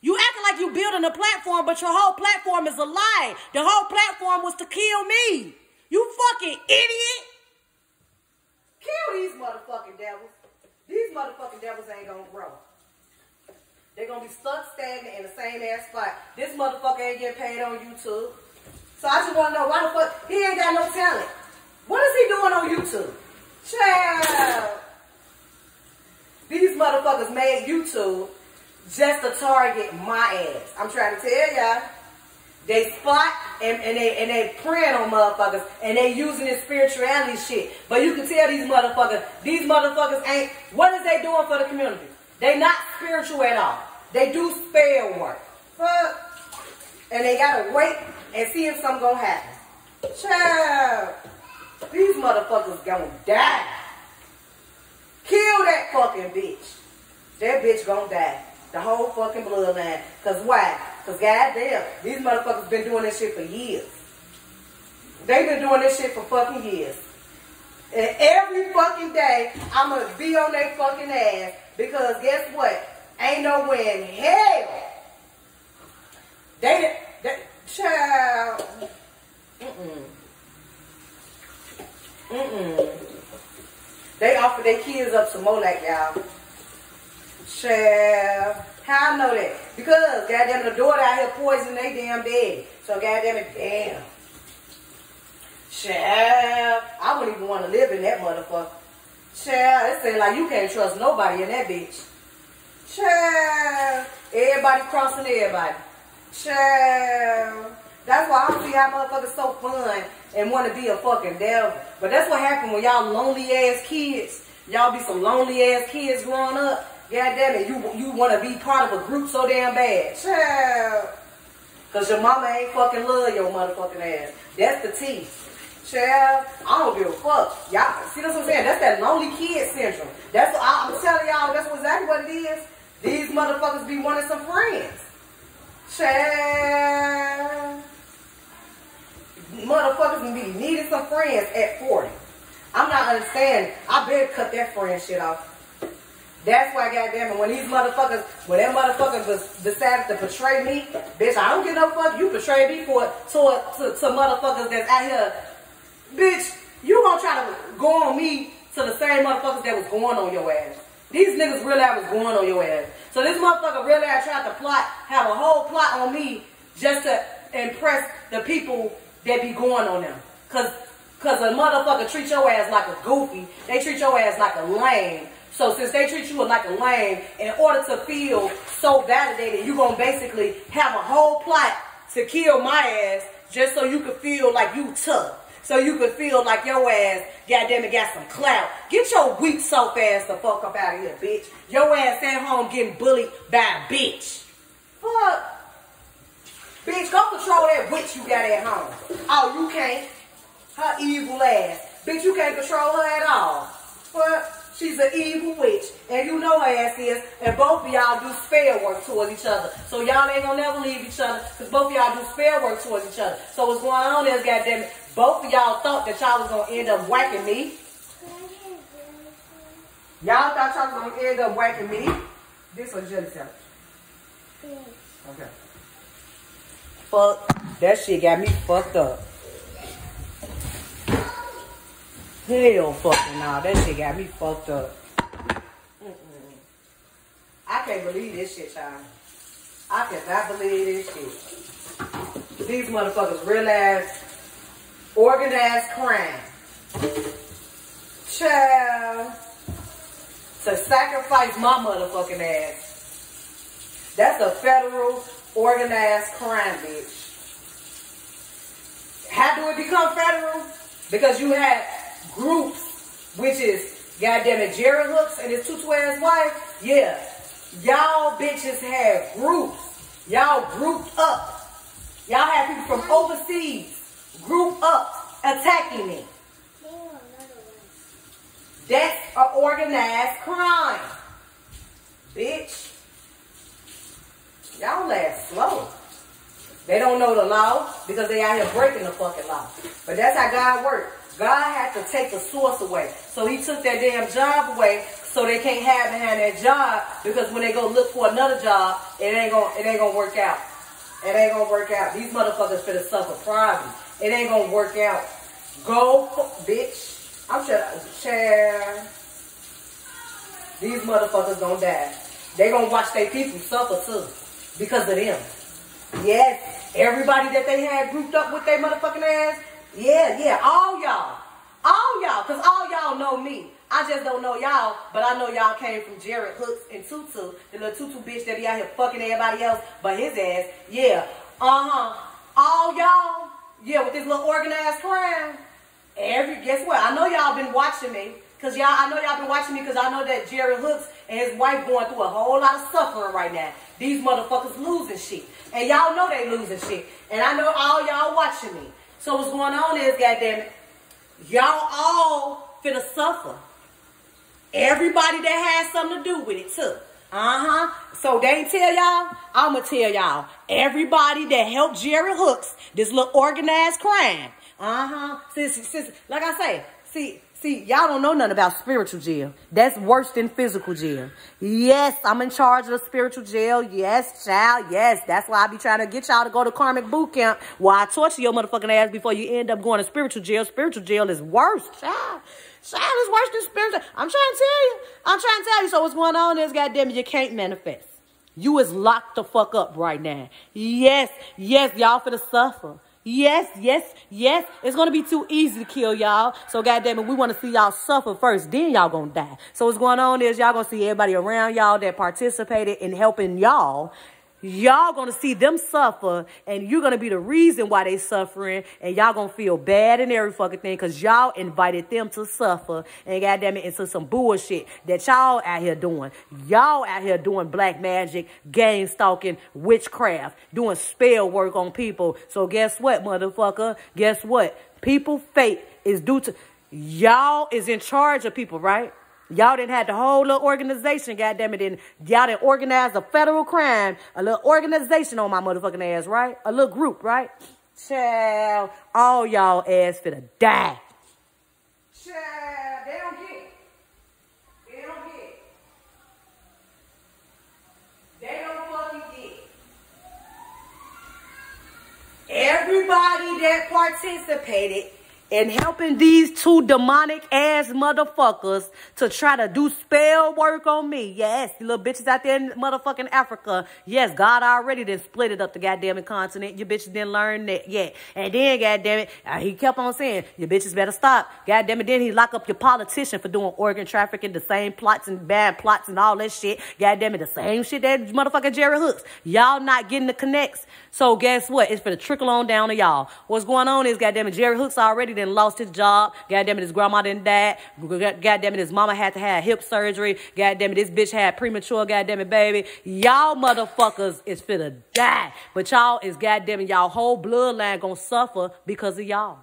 You acting like you building a platform, but your whole platform is a lie. The whole platform was to kill me. You fucking idiot. Kill these motherfucking devils. These motherfucking devils ain't gonna grow. They're gonna be stuck stagnant in the same ass spot. This motherfucker ain't getting paid on YouTube. So I just wanna know why the fuck he ain't got no talent. What is he doing on YouTube? Child. These motherfuckers made YouTube just to target my ass. I'm trying to tell y'all. They spot and, and they and they preying on motherfuckers and they using this spirituality shit. But you can tell these motherfuckers, these motherfuckers ain't what is they doing for the community? They not spiritual at all. They do spell work. But, and they gotta wait and see if something gonna happen. Child, these motherfuckers gonna die. Kill that fucking bitch. That bitch gonna die. The whole fucking bloodline. Cause why? Cause goddamn, these motherfuckers been doing this shit for years. They've been doing this shit for fucking years. And every fucking day, I'm gonna be on their fucking ass because guess what? Ain't no way in hell. They, they child. Mm-mm. Mm-mm. They offer their kids up to Molech y'all. Child. How I know that? Because goddamn the daughter out here poisoning they damn daddy. So goddamn it, damn. Child. I wouldn't even want to live in that motherfucker. Child, it seems like you can't trust nobody in that bitch. Child, everybody crossing everybody. Child. That's why I see how motherfuckers so fun and want to be a fucking devil. But that's what happened when y'all lonely ass kids. Y'all be some lonely ass kids growing up. God damn it, you you want to be part of a group so damn bad. Child. Cause your mama ain't fucking love your motherfucking ass. That's the teeth. Child, I don't give a fuck. Y'all, see what I'm saying? That's that lonely kid syndrome. That's what I, am telling y'all, that's exactly what it is. These motherfuckers be wanting some friends. Child. Motherfuckers be needing some friends at 40. I'm not understanding. I better cut that friend shit off. That's why, goddamn it, when these motherfuckers, when that motherfucker decided to betray me, bitch, I don't give no fuck. You betray me for to, to, to motherfuckers that's out here Bitch, you gonna try to go on me to the same motherfuckers that was going on your ass. These niggas really was going on your ass. So this motherfucker really I tried to plot, have a whole plot on me just to impress the people that be going on them. Cause, Because a motherfucker treat your ass like a goofy. They treat your ass like a lame. So since they treat you like a lame, in order to feel so validated, you're going to basically have a whole plot to kill my ass just so you could feel like you tough. So you could feel like your ass, goddamn it, got some clout. Get your weak soft ass the fuck up out of here, bitch. Your ass at home getting bullied by a bitch. Fuck. Bitch, go control that witch you got at home. Oh, you can't. Her evil ass. Bitch, you can't control her at all. What? She's an evil witch. And you know her ass is. And both of y'all do spell work towards each other. So y'all ain't gonna never leave each other. Because both of y'all do spell work towards each other. So what's going on is, goddamn it, both of y'all thought that y'all was gonna end up whacking me. Y'all thought y'all was gonna end up whacking me. This was jelly sandwich. Okay. Fuck. That shit got me fucked up. Hell fucking nah. That shit got me fucked up. Mm-mm. I can't believe this shit, y'all. I cannot believe this shit. These motherfuckers realize organized crime. Child. To sacrifice my motherfucking ass. That's a federal organized crime, bitch. How do it become federal? Because you had groups, which is goddamn it, Jared Hooks and his tutu ass wife. Yeah, y'all bitches have groups. Y'all grouped up. Y'all have people from overseas group up attacking me. That's an organized crime. Bitch. Y'all last slow. They don't know the law because they out here breaking the fucking law. But that's how God works. God had to take the source away. So he took that damn job away so they can't have behind that job because when they go look for another job, it ain't gonna it ain't gonna work out. It ain't gonna work out. These motherfuckers finna suffer problems. It ain't gonna work out. Go, bitch. I'm just Chair. These motherfuckers gonna die. They gonna watch their people suffer too because of them. Yes, everybody that they had grouped up with their motherfucking ass, yeah, yeah, all y'all. All y'all, because all y'all know me. I just don't know y'all, but I know y'all came from Jared Hooks and Tutu, the little Tutu bitch that be out here fucking everybody else but his ass. Yeah, uh-huh. All y'all, yeah, with this little organized crime. Every, guess what? I know y'all been watching me. Cause y'all, I know y'all been watching me because I know that Jerry Hooks and his wife going through a whole lot of suffering right now. These motherfuckers losing shit. And y'all know they losing shit. And I know all y'all watching me. So what's going on is, goddamn it, y'all all finna suffer. Everybody that has something to do with it too. Uh-huh. So they tell y'all, I'ma tell y'all. Everybody that helped Jerry Hooks, this little organized crime. Uh-huh. Since, since, like I say, see, See, y'all don't know nothing about spiritual jail. That's worse than physical jail. Yes, I'm in charge of the spiritual jail. Yes, child. Yes, that's why I be trying to get y'all to go to karmic boot camp while I torture your motherfucking ass before you end up going to spiritual jail. Spiritual jail is worse, child. Child is worse than spiritual. I'm trying to tell you. I'm trying to tell you. So what's going on is, goddamn it, you can't manifest. You is locked the fuck up right now. Yes, yes, y'all for the suffer. Yes, yes, yes. It's gonna be too easy to kill y'all. So goddamn it, we wanna see y'all suffer first. Then y'all gonna die. So what's going on is y'all gonna see everybody around y'all that participated in helping y'all y'all gonna see them suffer and you're gonna be the reason why they suffering and y'all gonna feel bad and every fucking thing because y'all invited them to suffer and goddamn it into some bullshit that y'all out here doing. Y'all out here doing black magic game stalking witchcraft doing spell work on people. So guess what motherfucker? Guess what? People fate is due to y'all is in charge of people right Y'all didn't have the whole little organization, goddamn it, and y'all didn't organize a federal crime, a little organization on my motherfucking ass, right? A little group, right? Child, all y'all ass finna die. Child, they don't get. They don't get. They don't fucking get. Everybody that participated and helping these two demonic ass motherfuckers to try to do spell work on me. Yes, you little bitches out there in motherfucking Africa. Yes, God already then split it up the goddamn continent. You bitches didn't learn that yet. And then, goddamn it, uh, he kept on saying, you bitches better stop. Goddamn it, then he lock up your politician for doing organ trafficking, the same plots and bad plots and all that shit. Goddamn it, the same shit that motherfucking Jerry Hooks. Y'all not getting the connects. So guess what? It's for the trickle on down to y'all. What's going on is, goddamn it, Jerry Hooks already then lost his job. Goddamn it, his grandma didn't die. Goddamn it, his mama had to have hip surgery. Goddamn it, this bitch had premature, goddamn it, baby. Y'all motherfuckers is finna die. But y'all is goddamn it, y'all whole bloodline gonna suffer because of y'all.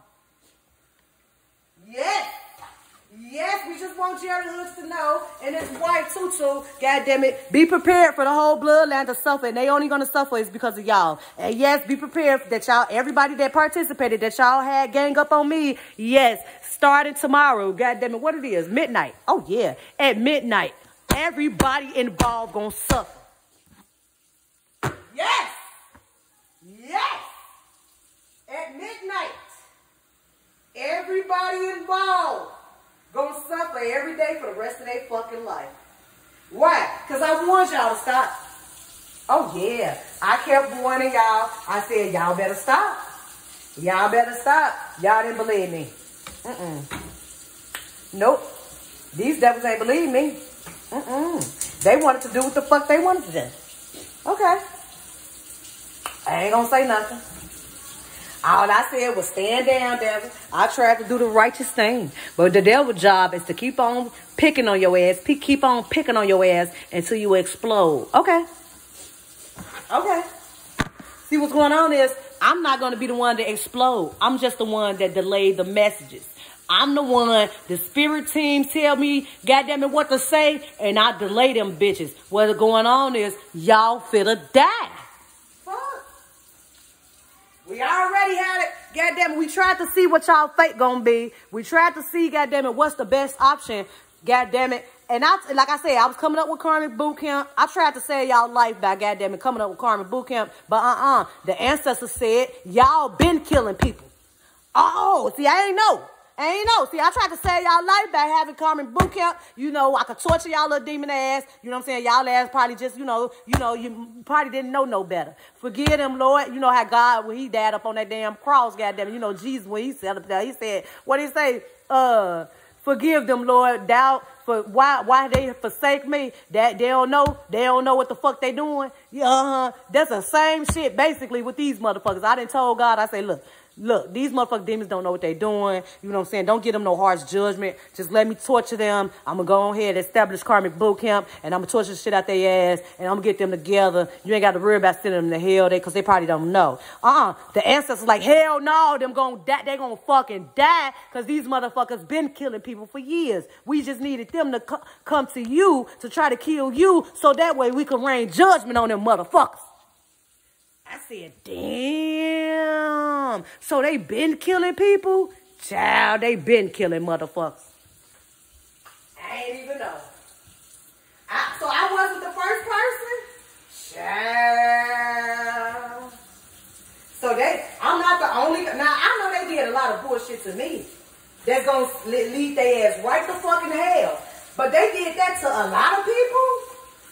Yes. Yes, we just want Jerry Hooks to know and his wife Tutu, God damn it, be prepared for the whole bloodline to suffer. And they only gonna suffer is because of y'all. And yes, be prepared that y'all, everybody that participated, that y'all had gang up on me. Yes, starting tomorrow, God damn it, what it is, midnight. Oh yeah, at midnight, everybody involved gonna suffer. Yes, yes, at midnight, everybody involved gonna suffer every day for the rest of their fucking life. Why? Because I want y'all to stop. Oh, yeah. I kept warning y'all. I said, y'all better stop. Y'all better stop. Y'all didn't believe me. Mm-mm. Nope. These devils ain't believe me. Mm-mm. They wanted to do what the fuck they wanted to do. Okay. I ain't gonna say nothing. All I said was stand down, devil. I tried to do the righteous thing. But the devil's job is to keep on picking on your ass. Keep on picking on your ass until you explode. Okay. Okay. See what's going on is I'm not going to be the one to explode. I'm just the one that delayed the messages. I'm the one, the spirit team tell me, goddamn it, what to say, and I delay them bitches. What's going on is y'all finna die. We already had it. Goddamn it, we tried to see what y'all fate gonna be. We tried to see, goddamn it, what's the best option. Goddamn it. And I, like I said, I was coming up with Karmic Boot Camp. I tried to save y'all life by goddamn it coming up with Karmic Boot Camp. But uh-uh. The ancestors said, y'all been killing people. Oh, see, I ain't know. And you know, see, I tried to save y'all life by having karmic boot camp. You know, I could torture y'all little demon ass. You know what I'm saying? Y'all ass probably just, you know, you know, you probably didn't know no better. Forgive them, Lord. You know how God, when he died up on that damn cross, goddamn, you know, Jesus, when he said up there, he said, what did he say? Uh, forgive them, Lord. Doubt for why why they forsake me. That they don't know. They don't know what the fuck they doing. Yeah, uh-huh. That's the same shit basically with these motherfuckers. I didn't told God, I say, look, Look, these motherfucking demons don't know what they're doing. You know what I'm saying? Don't give them no harsh judgment. Just let me torture them. I'm going to go ahead and establish karmic boot camp, and I'm going to torture the shit out their ass, and I'm going to get them together. You ain't got to worry about sending them to hell because they probably don't know. Uh-uh. The ancestors like, hell no, them going die. They going to fucking die because these motherfuckers been killing people for years. We just needed them to co come to you to try to kill you so that way we can rain judgment on them motherfuckers. I said, damn. So they been killing people? Child, they been killing motherfuckers. I ain't even know. I, so I wasn't the first person? Child. So they, I'm not the only, now I know they did a lot of bullshit to me. That's gonna lead their ass right the fucking hell. But they did that to a lot of people?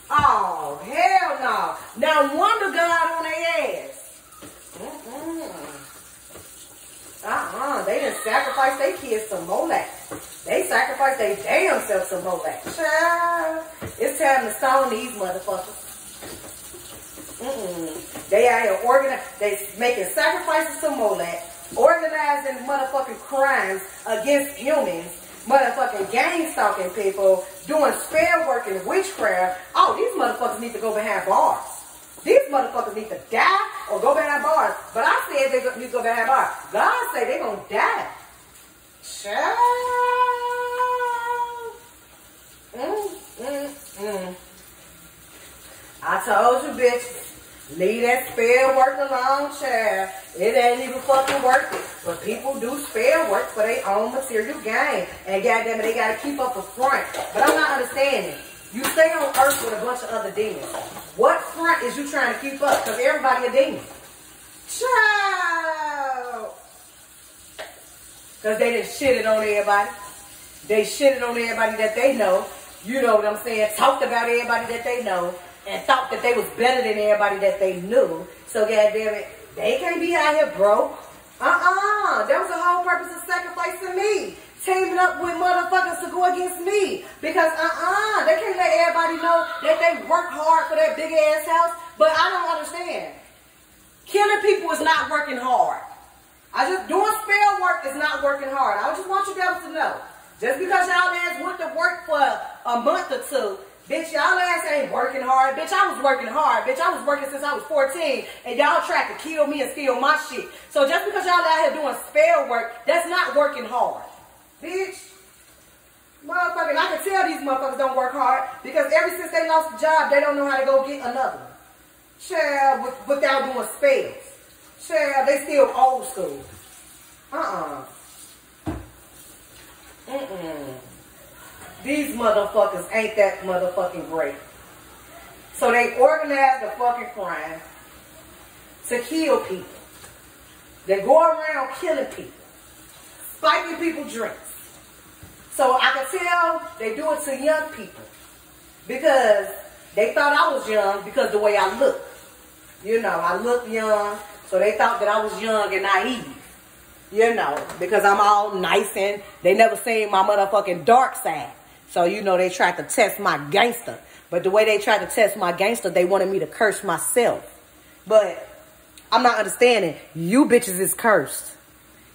Oh, hell no. Now wonder God on their ass. Uh-uh. They didn't sacrifice their kids to Molech. They sacrificed their damn selves to Molech. Child. It's time to stone these motherfuckers. Mm-mm. They out here organizing, they making sacrifices to Molech, organizing motherfucking crimes against humans motherfucking gang stalking people, doing spell work and witchcraft. Oh, these motherfuckers need to go behind bars. These motherfuckers need to die or go behind bars. But I said they need to go behind bars. God say they gonna die. Child. Mm, mm, mm. I told you, bitch. Leave that spell work alone, child. It ain't even fucking worth it. But people do spell work for their own material gain. And goddamn it, they gotta keep up a front. But I'm not understanding. You stay on earth with a bunch of other demons. What front is you trying to keep up? Because everybody a demon. Child. Because they just shitted on everybody. They shitted on everybody that they know. You know what I'm saying? Talked about everybody that they know. And thought that they was better than everybody that they knew. So goddamn it, they can't be out here broke. Uh-uh. That was the whole purpose of sacrificing me. Teaming up with motherfuckers to go against me. Because uh-uh. They can't let everybody know that they work hard for that big ass house. But I don't understand. Killing people is not working hard. I just doing spell work is not working hard. I just want you guys to know. Just because y'all ass went to work for a month or two, bitch, y'all ass ain't working hard. Bitch, I was working hard. Bitch, I was working since I was 14, and y'all tried to kill me and steal my shit. So just because y'all out here doing spell work, that's not working hard. Bitch. Motherfucker, I can tell these motherfuckers don't work hard because ever since they lost the job, they don't know how to go get another one. Child, without doing spells. Child, they still old school. Uh-uh. Mm-mm. These motherfuckers ain't that motherfucking great. So they organized a fucking crime to kill people. They go around killing people, spiking people drinks. So I can tell they do it to young people because they thought I was young because the way I look. You know, I look young, so they thought that I was young and naive. You know, because I'm all nice and they never seen my motherfucking dark side. So, you know, they tried to test my gangster. But the way they tried to test my gangster, they wanted me to curse myself. But I'm not understanding. You bitches is cursed.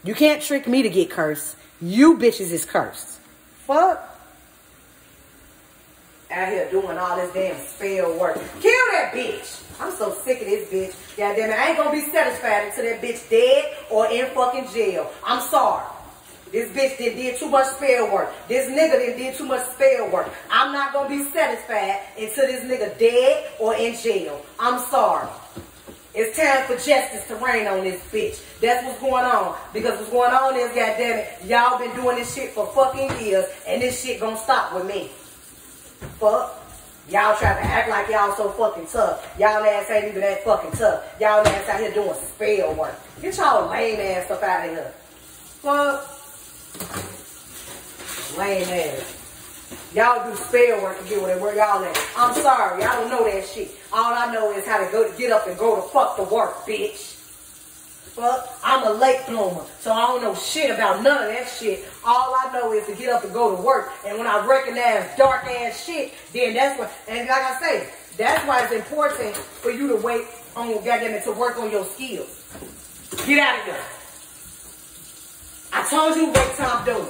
You can't trick me to get cursed. You bitches is cursed. Fuck. Out here doing all this damn spell work. Kill that bitch. I'm so sick of this bitch. Goddamn it, I ain't gonna be satisfied until that bitch dead or in fucking jail. I'm sorry. This bitch did, did too much spell work. This nigga did, did too much spell work. I'm not gonna be satisfied until this nigga dead or in jail. I'm sorry. It's time for justice to reign on this bitch. That's what's going on. Because what's going on is, goddamn it, y'all been doing this shit for fucking years, and this shit gonna stop with me. Fuck. Y'all try to act like y'all so fucking tough. Y'all ass ain't even that fucking tough. Y'all ass out here doing spell work. Get y'all lame ass stuff out of here. Fuck. Lame ass. Y'all do spell work to get with where y'all at. I'm sorry, y'all don't know that shit. All I know is how to go to get up and go to fuck to work, bitch. Fuck, I'm a late bloomer, so I don't know shit about none of that shit. All I know is to get up and go to work. And when I recognize dark ass shit, then that's what, and like I say, that's why it's important for you to wait on, goddamn it, to work on your skills. Get out of here. I told you what I'm doing.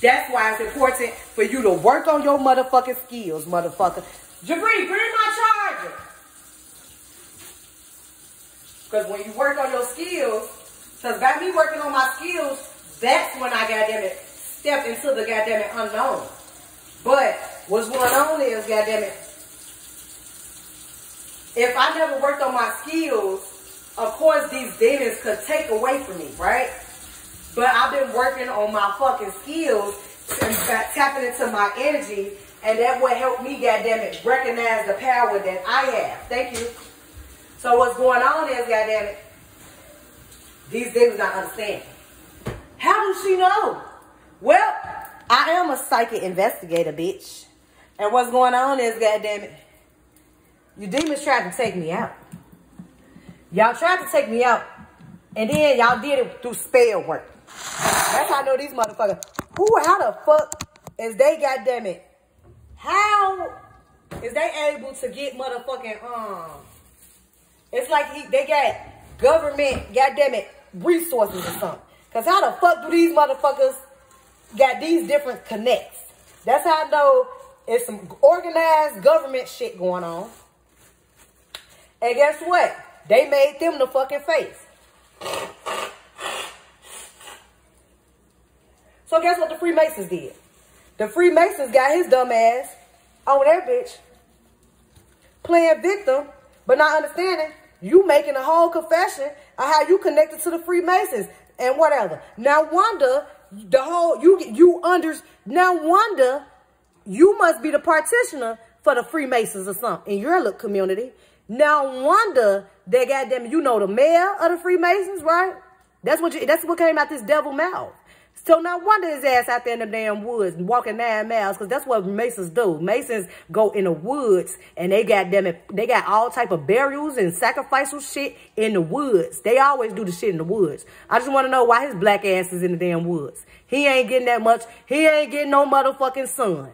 That's why it's important for you to work on your motherfucking skills, motherfucker. Jabri, bring my charger. Because when you work on your skills, because by me working on my skills, that's when I, goddamn it, step into the goddamn it unknown. But what's going on is, goddamn it, if I never worked on my skills, of course these demons could take away from me, right? But I've been working on my fucking skills and tapping into my energy, and that will help me, goddamn it, recognize the power that I have. Thank you. So what's going on is, goddamn it, these demons not understanding. How does she know? Well, I am a psychic investigator, bitch. And what's going on is, goddamn it, you demons tried to take me out. Y'all tried to take me out, and then y'all did it through spell work. That's how I know these motherfuckers. Who, how the fuck is they, goddamn it, how is they able to get motherfucking, um, it's like he, they got government, goddamn it, resources or something. Because how the fuck do these motherfuckers got these different connects? That's how I know it's some organized government shit going on. And guess what? They made them the fucking face. So guess what the Freemasons did? The Freemasons got his dumb ass on that bitch. Playing victim, but not understanding you making a whole confession of how you connected to the Freemasons and whatever. Now wonder the whole you you under now wonder you must be the partitioner for the Freemasons or something in your little community. Now wonder that goddamn you know the mayor of the Freemasons, right? That's what you, that's what came out this devil mouth. So no wonder his ass out there in the damn woods walking nine miles because that's what Masons do. Masons go in the woods and they got them, they got all type of burials and sacrificial shit in the woods. They always do the shit in the woods. I just want to know why his black ass is in the damn woods. He ain't getting that much. He ain't getting no motherfucking sun.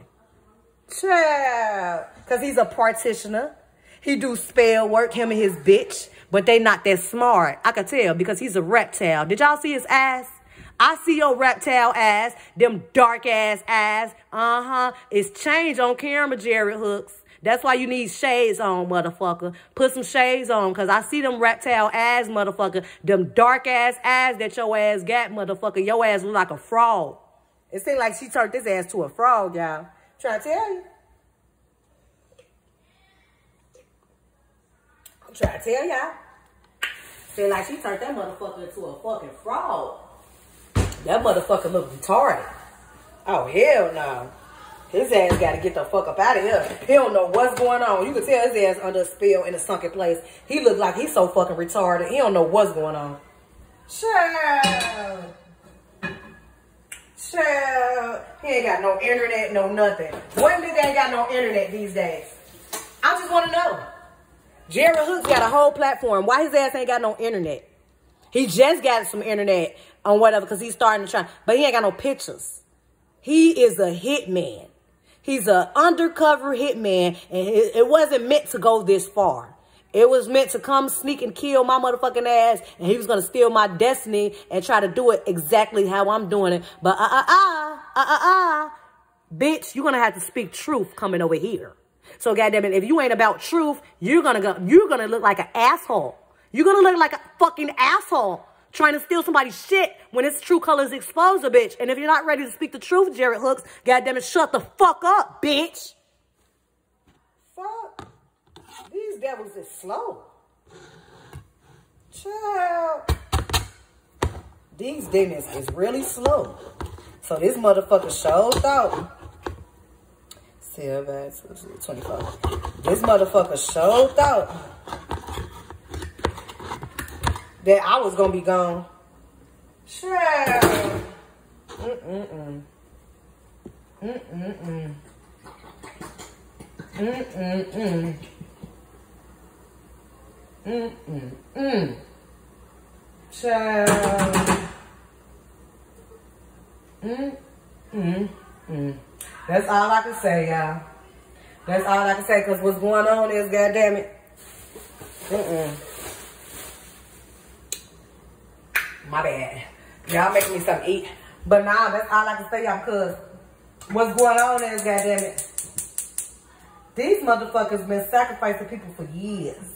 Child. Because he's a partitioner. He do spell work, him and his bitch. But they not that smart. I can tell because he's a reptile. Did y'all see his ass? I see your reptile ass, them dark ass ass. Uh-huh. It's changed on camera, Jared Hooks. That's why you need shades on, motherfucker. Put some shades on, because I see them reptile ass, motherfucker. Them dark ass ass that your ass got, motherfucker. Your ass look like a frog. It seems like she turned this ass to a frog, y'all. Trying to tell you. I'm to tell y'all. Feel like she turned that motherfucker into a fucking frog. That motherfucker look retarded. Oh, hell no. His ass got to get the fuck up out of here. He don't know what's going on. You can tell his ass under a spell in a sunken place. He look like he's so fucking retarded. He don't know what's going on. Child. Child. He ain't got no internet, no nothing. They ain't got no internet these days? I just want to know. Jared Hooks got a whole platform. Why his ass ain't got no internet? He just got some internet on whatever because he's starting to try. But he ain't got no pictures. He is a hitman. He's an undercover hitman. And it wasn't meant to go this far. It was meant to come sneak and kill my motherfucking ass. And he was going to steal my destiny and try to do it exactly how I'm doing it. But uh-uh-uh, uh-uh-uh. Bitch, you're going to have to speak truth coming over here. So goddamn it, if you ain't about truth, you're gonna go, you're gonna look like an asshole. You're gonna look like a fucking asshole trying to steal somebody's shit when its true colors expose a bitch. And if you're not ready to speak the truth, Jared Hooks, goddamn it, shut the fuck up, bitch. Fuck. These devils is slow. Child. These demons is really slow. So this motherfucker showed out. Silver, 24. This motherfucker showed out that I was gonna be gone. Sure. Mm-mm-mm. Mm-mm-mm. Mm-mm-mm. Mm-mm-mm. Child. Mm-mm-mm. That's all I can say, y'all. That's all I can say, because what's going on is, goddamn it. Mm-mm. My bad. Y'all making me something eat. But nah, that's all I can say, y'all, because what's going on is, goddamn it. These motherfuckers been sacrificing people for years.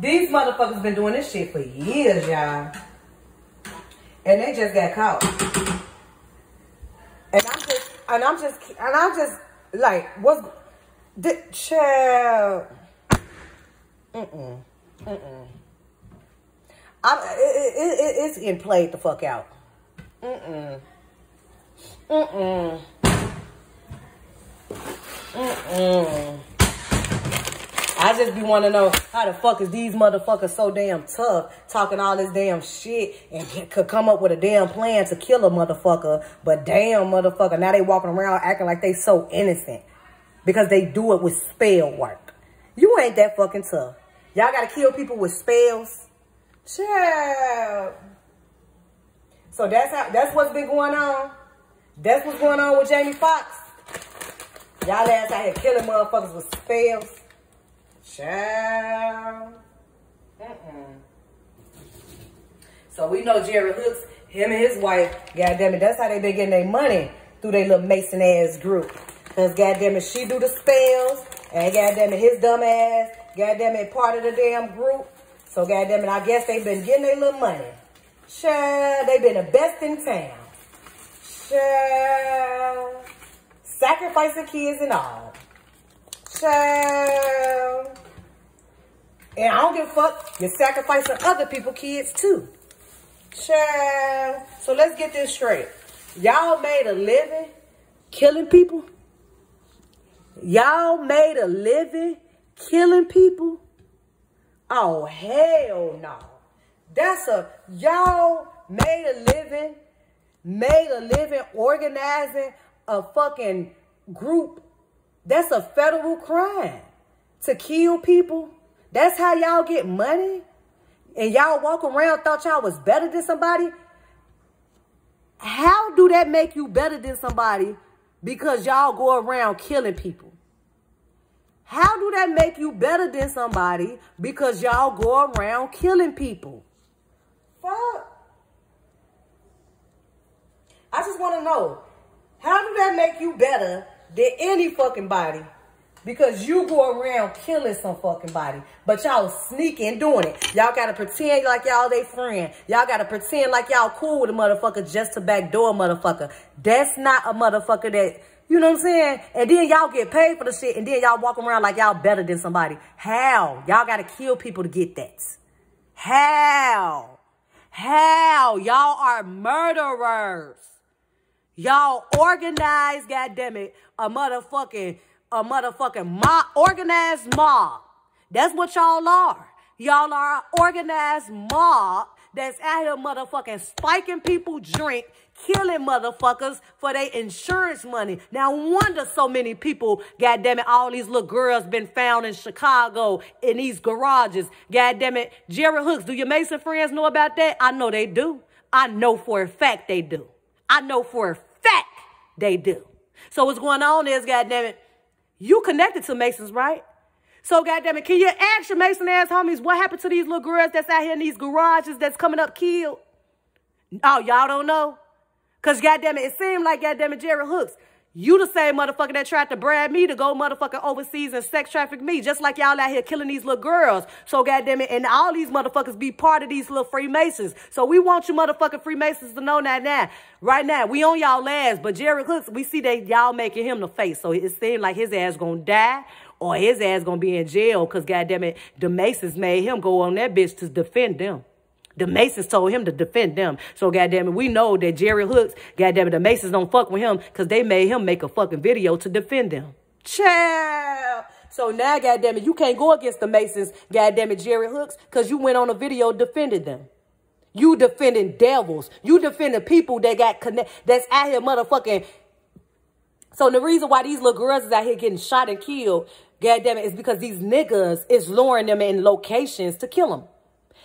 These motherfuckers been doing this shit for years, y'all. And they just got caught. And I'm just, and I'm just, like, what's the child? Mm-mm. Mm-mm. I'm, it, it, it, it's getting played the fuck out. Mm-mm. Mm-mm. Mm-mm. I just be want to know how the fuck is these motherfuckers so damn tough talking all this damn shit and could come up with a damn plan to kill a motherfucker. But damn motherfucker, now they walking around acting like they so innocent because they do it with spell work. You ain't that fucking tough. Y'all got to kill people with spells. Child. So that's how that's what's been going on. That's what's going on with Jamie Foxx. Y'all ass out here killing motherfuckers with spells. Child. Mm-mm. So we know Jerry Hooks, him and his wife, goddamn it, that's how they been getting their money through their little Mason ass group. Cause goddamn it, she do the spells, and goddamn it, his dumb ass, goddamn it, part of the damn group. So goddamn it, I guess they've been getting their little money. Sure, they been the best in town. Sure. Sacrificing kids and all. Sure. And I don't give a fuck. You're sacrificing other people kids too. Sure. So let's get this straight. Y'all made a living killing people. Y'all made a living killing people. Oh, hell no. That's a, y'all made a living, made a living organizing a fucking group. That's a federal crime to kill people. That's how y'all get money. And y'all walk around thought y'all was better than somebody. How do that make you better than somebody because y'all go around killing people? How do that make you better than somebody because y'all go around killing people? Fuck. I just want to know, how do that make you better than any fucking body? Because you go around killing some fucking body. But y'all sneaking doing it. Y'all got to pretend like y'all they friend. Y'all got to pretend like y'all cool with a motherfucker just to backdoor a motherfucker. That's not a motherfucker that you know what I'm saying? And then y'all get paid for the shit and then y'all walk around like y'all better than somebody. How? Y'all got to kill people to get that. How? How? Y'all are murderers. Y'all organized, goddammit, a motherfucking, a motherfucking mob, organized mob. That's what y'all are. Y'all are an organized mob that's out here motherfucking spiking people drink killing motherfuckers for their insurance money. Now, wonder so many people, goddamn it, all these little girls been found in Chicago in these garages. Goddamn it, Jerry Hooks, do your Mason friends know about that? I know they do. I know for a fact they do. I know for a fact they do. So what's going on is, goddamn it, you connected to Masons, right? So, goddamn it, can you ask your Mason ass homies what happened to these little girls that's out here in these garages that's coming up killed? Oh, y'all don't know? Because, goddamn it, it seemed like, goddamn it, Jerry Hooks, you the same motherfucker that tried to brag me to go motherfucking overseas and sex traffic me, just like y'all out here killing these little girls. So goddamn it, and all these motherfuckers be part of these little Freemasons. So we want you motherfucking Freemasons to know that now. Right now, we on y'all last, but Jerry Hooks, we see that y'all making him the face. So it seemed like his ass gonna die or his ass gonna be in jail because goddamn it, the Masons made him go on that bitch to defend them. The Masons told him to defend them. So, goddamn it, we know that Jerry Hooks, goddamn it, the Masons don't fuck with him because they made him make a fucking video to defend them. Child. So now, goddamn it, you can't go against the Masons, goddamn it, Jerry Hooks, because you went on a video defended them. You defending devils. You defending people that got connect that's out here motherfucking. So the reason why these little girls is out here getting shot and killed, goddamn it, is because these niggas is luring them in locations to kill them.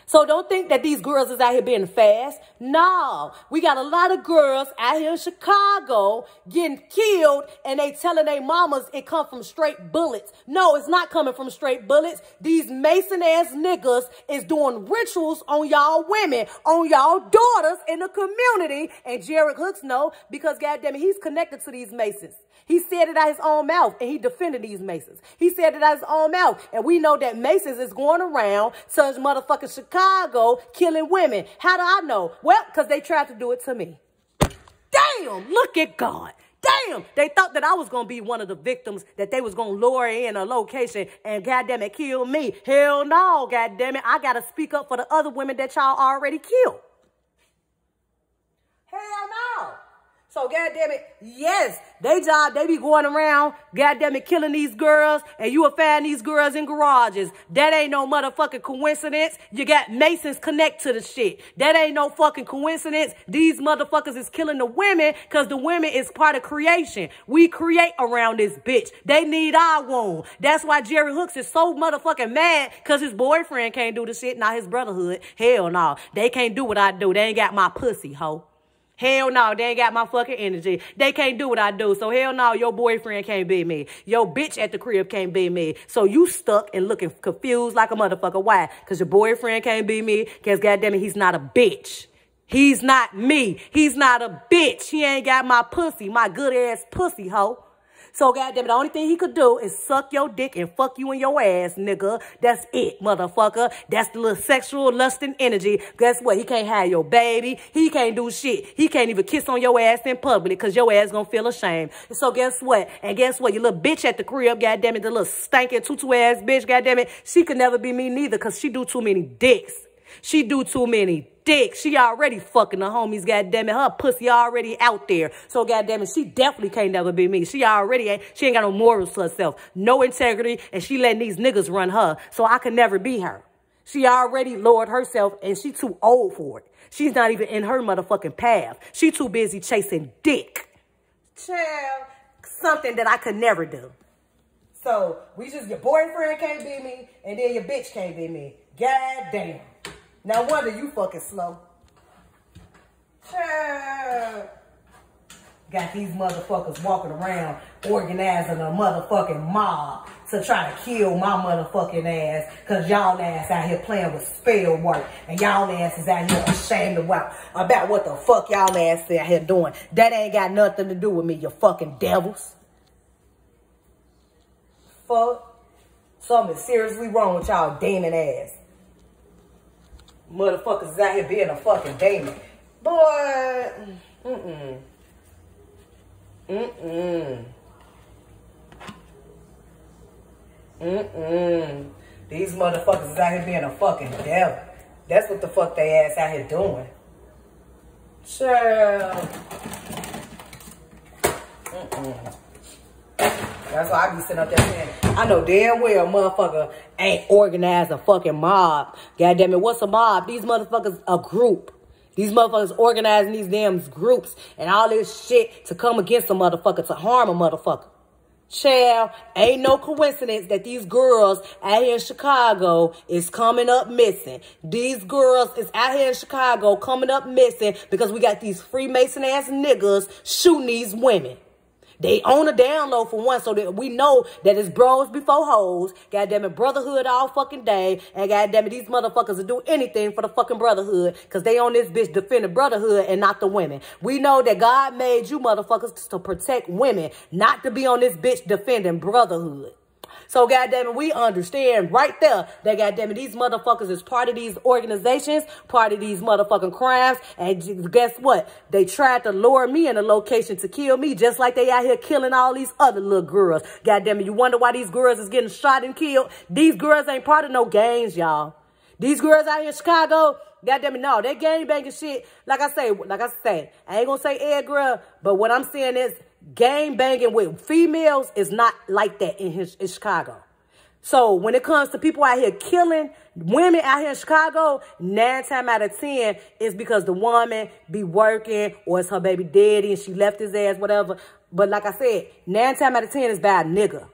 So don't think that these girls is out here being fast. No, we got a lot of girls out here in Chicago getting killed and they telling their mamas it come from straight bullets. No, it's not coming from straight bullets. These Mason ass niggas is doing rituals on y'all women, on y'all daughters in the community. And Jared Hooks know because goddamn it, he's connected to these Masons. He said it out his own mouth and he defended these Masons. He said it out his own mouth. And we know that Masons is going around such motherfucking Chicago killing women. How do I know? Well, because they tried to do it to me. Damn, look at God. Damn, they thought that I was going to be one of the victims, that they was going to lure in a location and goddamn it kill me. Hell no, goddamn it. I got to speak up for the other women that y'all already killed. Hell no. So, goddamn it, yes, they job, they be going around, goddamn it, killing these girls, and you will find these girls in garages. That ain't no motherfucking coincidence. You got Masons connect to the shit. That ain't no fucking coincidence. These motherfuckers is killing the women because the women is part of creation. We create around this bitch. They need our womb. That's why Jerry Hooks is so motherfucking mad because his boyfriend can't do the shit, not his brotherhood. Hell no. They can't do what I do. They ain't got my pussy, hoe. Hell no, they ain't got my fucking energy. They can't do what I do. So hell no, your boyfriend can't be me. Your bitch at the crib can't be me. So you stuck and looking confused like a motherfucker. Why? Because your boyfriend can't be me. Because goddamn it, he's not a bitch. He's not me. He's not a bitch. He ain't got my pussy, my good ass pussy, hoe. So, goddamn, it, the only thing he could do is suck your dick and fuck you in your ass, nigga. That's it, motherfucker. That's the little sexual lusting energy. Guess what? He can't have your baby. He can't do shit. He can't even kiss on your ass in public because your ass gonna feel ashamed. So, guess what? And guess what? Your little bitch at the crib, goddamn it, the little stinking tutu ass bitch, goddamn it, she could never be me neither because she do too many dicks. She do too many dicks. She already fucking the homies, goddamn it. Her pussy already out there. So goddamn it, she definitely can't never be me. She already ain't, she ain't got no morals to herself. No integrity, and she letting these niggas run her. So I could never be her. She already lowered herself and she too old for it. She's not even in her motherfucking path. She too busy chasing dick. Child, something that I could never do. So we just, your boyfriend can't be me and then your bitch can't be me. God damn. No wonder you fucking slow. Got these motherfuckers walking around organizing a motherfucking mob to try to kill my motherfucking ass because y'all ass out here playing with spell work and y'all ass is out here ashamed about, about what the fuck y'all ass out here doing. That ain't got nothing to do with me, you fucking devils. Fuck. Something seriously wrong with y'all demon ass. Motherfuckers out here being a fucking demon. Boy, mm-mm. Mm-mm. Mm-mm. These motherfuckers is out here being a fucking devil. That's what the fuck they ass out here doing. Child. Mm-mm. That's why I be sitting up there saying, I know damn well motherfucker ain't organized a fucking mob. God damn it, what's a mob? These motherfuckers a group. These motherfuckers organizing these damn groups and all this shit to come against a motherfucker, to harm a motherfucker. Child, ain't no coincidence that these girls out here in Chicago is coming up missing. These girls is out here in Chicago coming up missing because we got these Freemason ass niggas shooting these women. They own a download for one, so that we know that it's bros before hoes. Goddamn it, brotherhood all fucking day. And goddamn it, these motherfuckers will do anything for the fucking brotherhood because they on this bitch defending brotherhood and not the women. We know that God made you motherfuckers to protect women, not to be on this bitch defending brotherhood. So goddamn it, we understand right there that goddamn it, these motherfuckers is part of these organizations, part of these motherfucking crimes. And guess what? They tried to lure me in a location to kill me, just like they out here killing all these other little girls. Goddamn it, you wonder why these girls is getting shot and killed? These girls ain't part of no gangs, y'all. These girls out here in Chicago, goddamn it, no, they gang banging shit. Like I say, like I say, I ain't gonna say Ed girl, but what I'm saying is gang banging with females is not like that in, his, in Chicago. So when it comes to people out here killing women out here in Chicago, nine times out of ten is because the woman be working or it's her baby daddy and she left his ass, whatever. But like I said, nine times out of ten is bad nigga.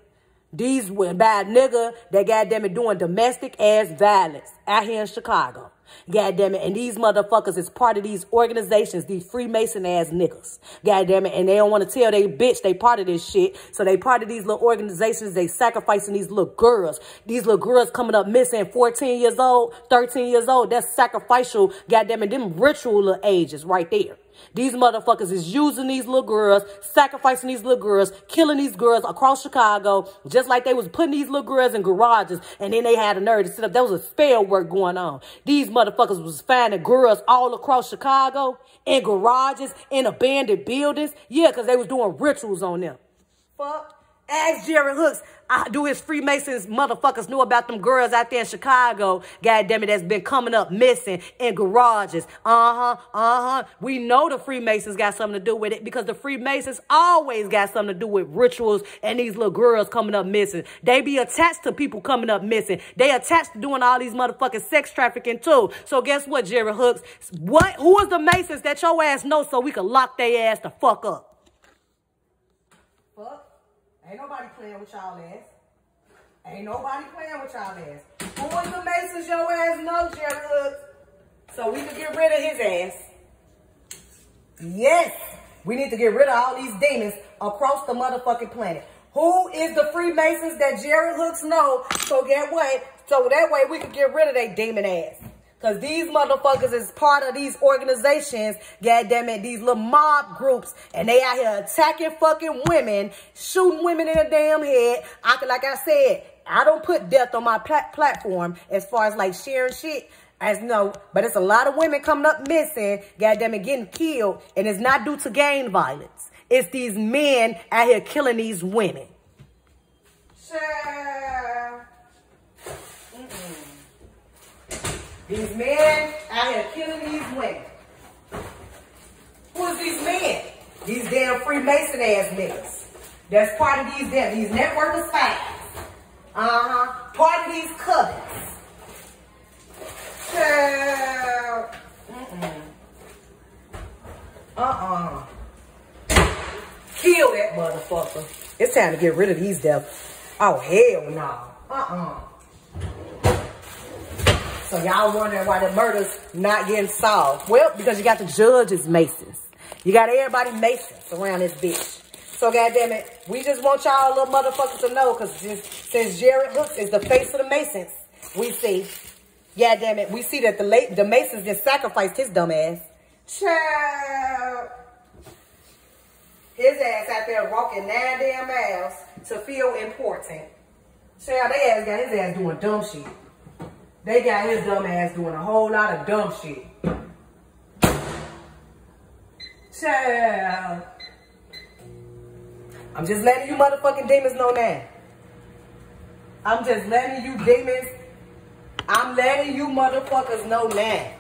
These were bad nigga that goddamn it doing domestic ass violence out here in Chicago. God damn it. And these motherfuckers is part of these organizations, these Freemason ass niggas. God damn it. And they don't want to tell they bitch they part of this shit. So they part of these little organizations. They sacrificing these little girls. These little girls coming up missing 14 years old, 13 years old. That's sacrificial. God damn it. Them ritual ages right there. These motherfuckers is using these little girls, sacrificing these little girls, killing these girls across Chicago, just like they was putting these little girls in garages, and then they had a nerve to sit up. There was a spell work going on. These motherfuckers was finding girls all across Chicago, in garages, in abandoned buildings. Yeah, because they was doing rituals on them. Fuck. Ask Jerry Hooks. I do his Freemasons motherfuckers know about them girls out there in Chicago, goddamn it, that's been coming up missing in garages. Uh-huh, uh-huh. We know the Freemasons got something to do with it because the Freemasons always got something to do with rituals and these little girls coming up missing. They be attached to people coming up missing. They attached to doing all these motherfucking sex trafficking too. So guess what, Jerry Hooks? What? Who is the Masons that your ass know so we can lock their ass the fuck up? Fuck. Ain't nobody playing with y'all ass. Ain't nobody playing with y'all ass. Who is the Masons your ass know, Jerry Hooks? So we can get rid of his ass. Yes, we need to get rid of all these demons across the motherfucking planet. Who is the Freemasons that Jerry Hooks know? So get what? So that way we can get rid of that demon ass. Because these motherfuckers is part of these organizations, goddamn it, these little mob groups, and they out here attacking fucking women, shooting women in the damn head. I can, like I said, I don't put death on my plat platform as far as like sharing shit. As no, but it's a lot of women coming up missing, goddamn it, getting killed, and it's not due to gang violence. It's these men out here killing these women. Sure. These men out here killing these women. Who is these men? These damn Freemason ass niggas. That's part of these damn, these network of spies. Uh-huh. Part of these covens. Child. Uh-uh. Kill that motherfucker. It's time to get rid of these devils. Oh, hell no. Nah. Uh-uh. So y'all wondering why the murder's not getting solved. Well, because you got the judges Masons. You got everybody Masons around this bitch. So goddamn it, we just want y'all little motherfuckers to know, because since Jared Hooks is the face of the Masons, we see, goddamn it, we see that the late the Masons just sacrificed his dumb ass. Child. His ass out there walking nine damn miles to feel important. Child, they ass got his ass doing dumb shit. They got his dumb ass doing a whole lot of dumb shit. Child. I'm just letting you motherfucking demons know now. I'm just letting you demons, I'm letting you motherfuckers know now.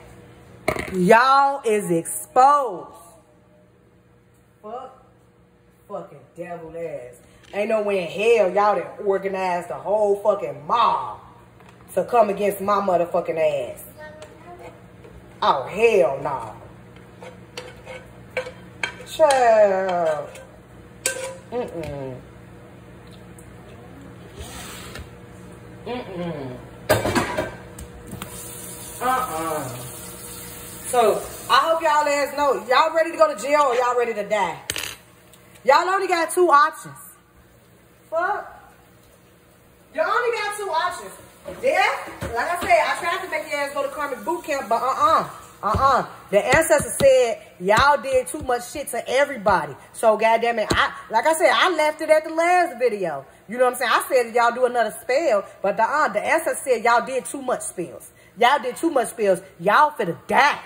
Y'all is exposed. Fuck. Fucking devil ass. Ain't no way in hell y'all done organized the whole fucking mob to come against my motherfucking ass. Oh, hell no. Child. Mm-mm. Mm-mm. Uh-uh. So, I hope y'all ass know. Y'all ready to go to jail or y'all ready to die? Y'all only got two options. Fuck. Y'all only got two options. Yeah, like I said, I tried to make your ass go to Karmic Boot Camp, but uh-uh. Uh-uh. The ancestor said y'all did too much shit to everybody. So goddamn it, I like I said, I left it at the last video. You know what I'm saying? I said y'all do another spell, but the uh, the ancestor said y'all did too much spells. Y'all did too much spells. Y'all finna die.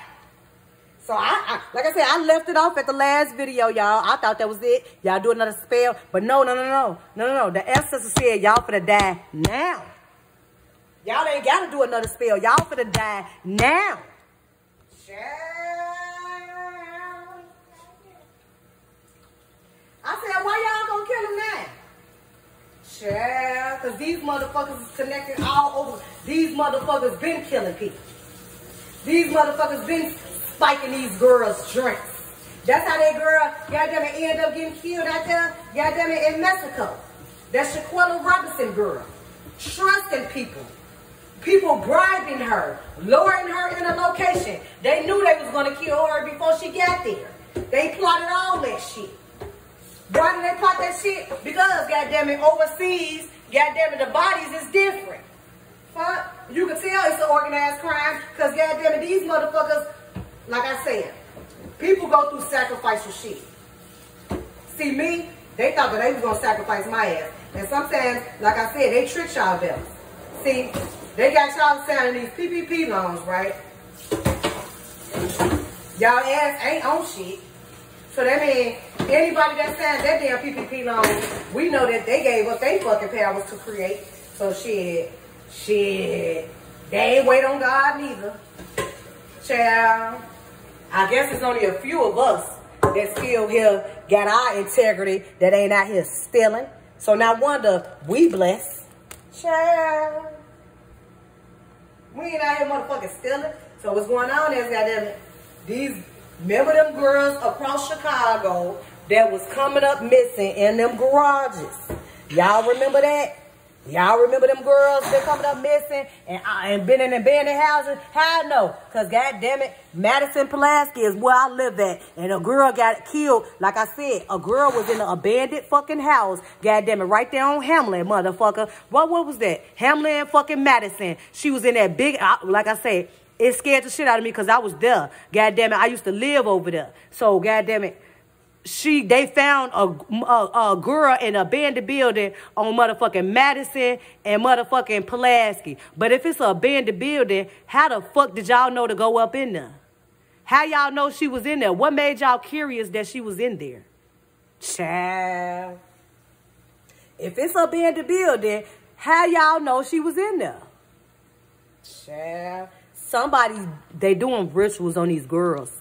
So I, I, like I said, I left it off at the last video, y'all. I thought that was it. Y'all do another spell, but no, no, no, no, no, no, no. The ancestor said y'all finna die now. Y'all ain't got to do another spell. Y'all finna die now. I said, why y'all gonna kill him now? Child, because these motherfuckers is connected all over. These motherfuckers been killing people. These motherfuckers been spiking these girls' drinks. That's how that girl, goddamn it, end up getting killed out there, goddamn it, in Mexico. That Shanquella Robinson girl. Trusting people. People bribing her, luring her in a location. They knew they was going to kill her before she got there. They plotted all that shit. Why did they plot that shit? Because, goddamn it, overseas, goddamn it, the bodies is different. Fuck. You can tell it's an organized crime because, goddamn it, these motherfuckers, like I said, people go through sacrificial shit. See me, they thought that they was going to sacrifice my ass. And sometimes, like I said, they trick y'all devils. See, they got y'all signing these PPP loans, right? Y'all ass ain't on shit. So that means anybody that signed that damn PPP loan, we know that they gave up their fucking powers to create. So shit, shit, they ain't wait on God neither. Child, I guess it's only a few of us that still here got our integrity that ain't out here stealing. So now wonder we blessed. Child. We ain't out here motherfucking stealing. So what's going on is, goddamn these Remember them girls across Chicago that was coming up missing in them garages? Y'all remember that? Y'all remember them girls that coming up missing and, uh, and been in abandoned houses? How I know? Because God damn it, Madison Pulaski is where I live at. And a girl got killed. Like I said, a girl was in an abandoned fucking house. God damn it, right there on Hamlin, motherfucker. What, what was that? Hamlin fucking Madison. She was in that big, like I said, it scared the shit out of me because I was there. God damn it, I used to live over there. So, God damn it, she they found a, a, a girl in a abandoned building on motherfucking Madison and motherfucking Pulaski. But if it's a abandoned building, how the fuck did y'all know to go up in there? How y'all know she was in there? What made y'all curious that she was in there? Child. If it's a abandoned building, how y'all know she was in there? Child somebody, they doing rituals on these girls.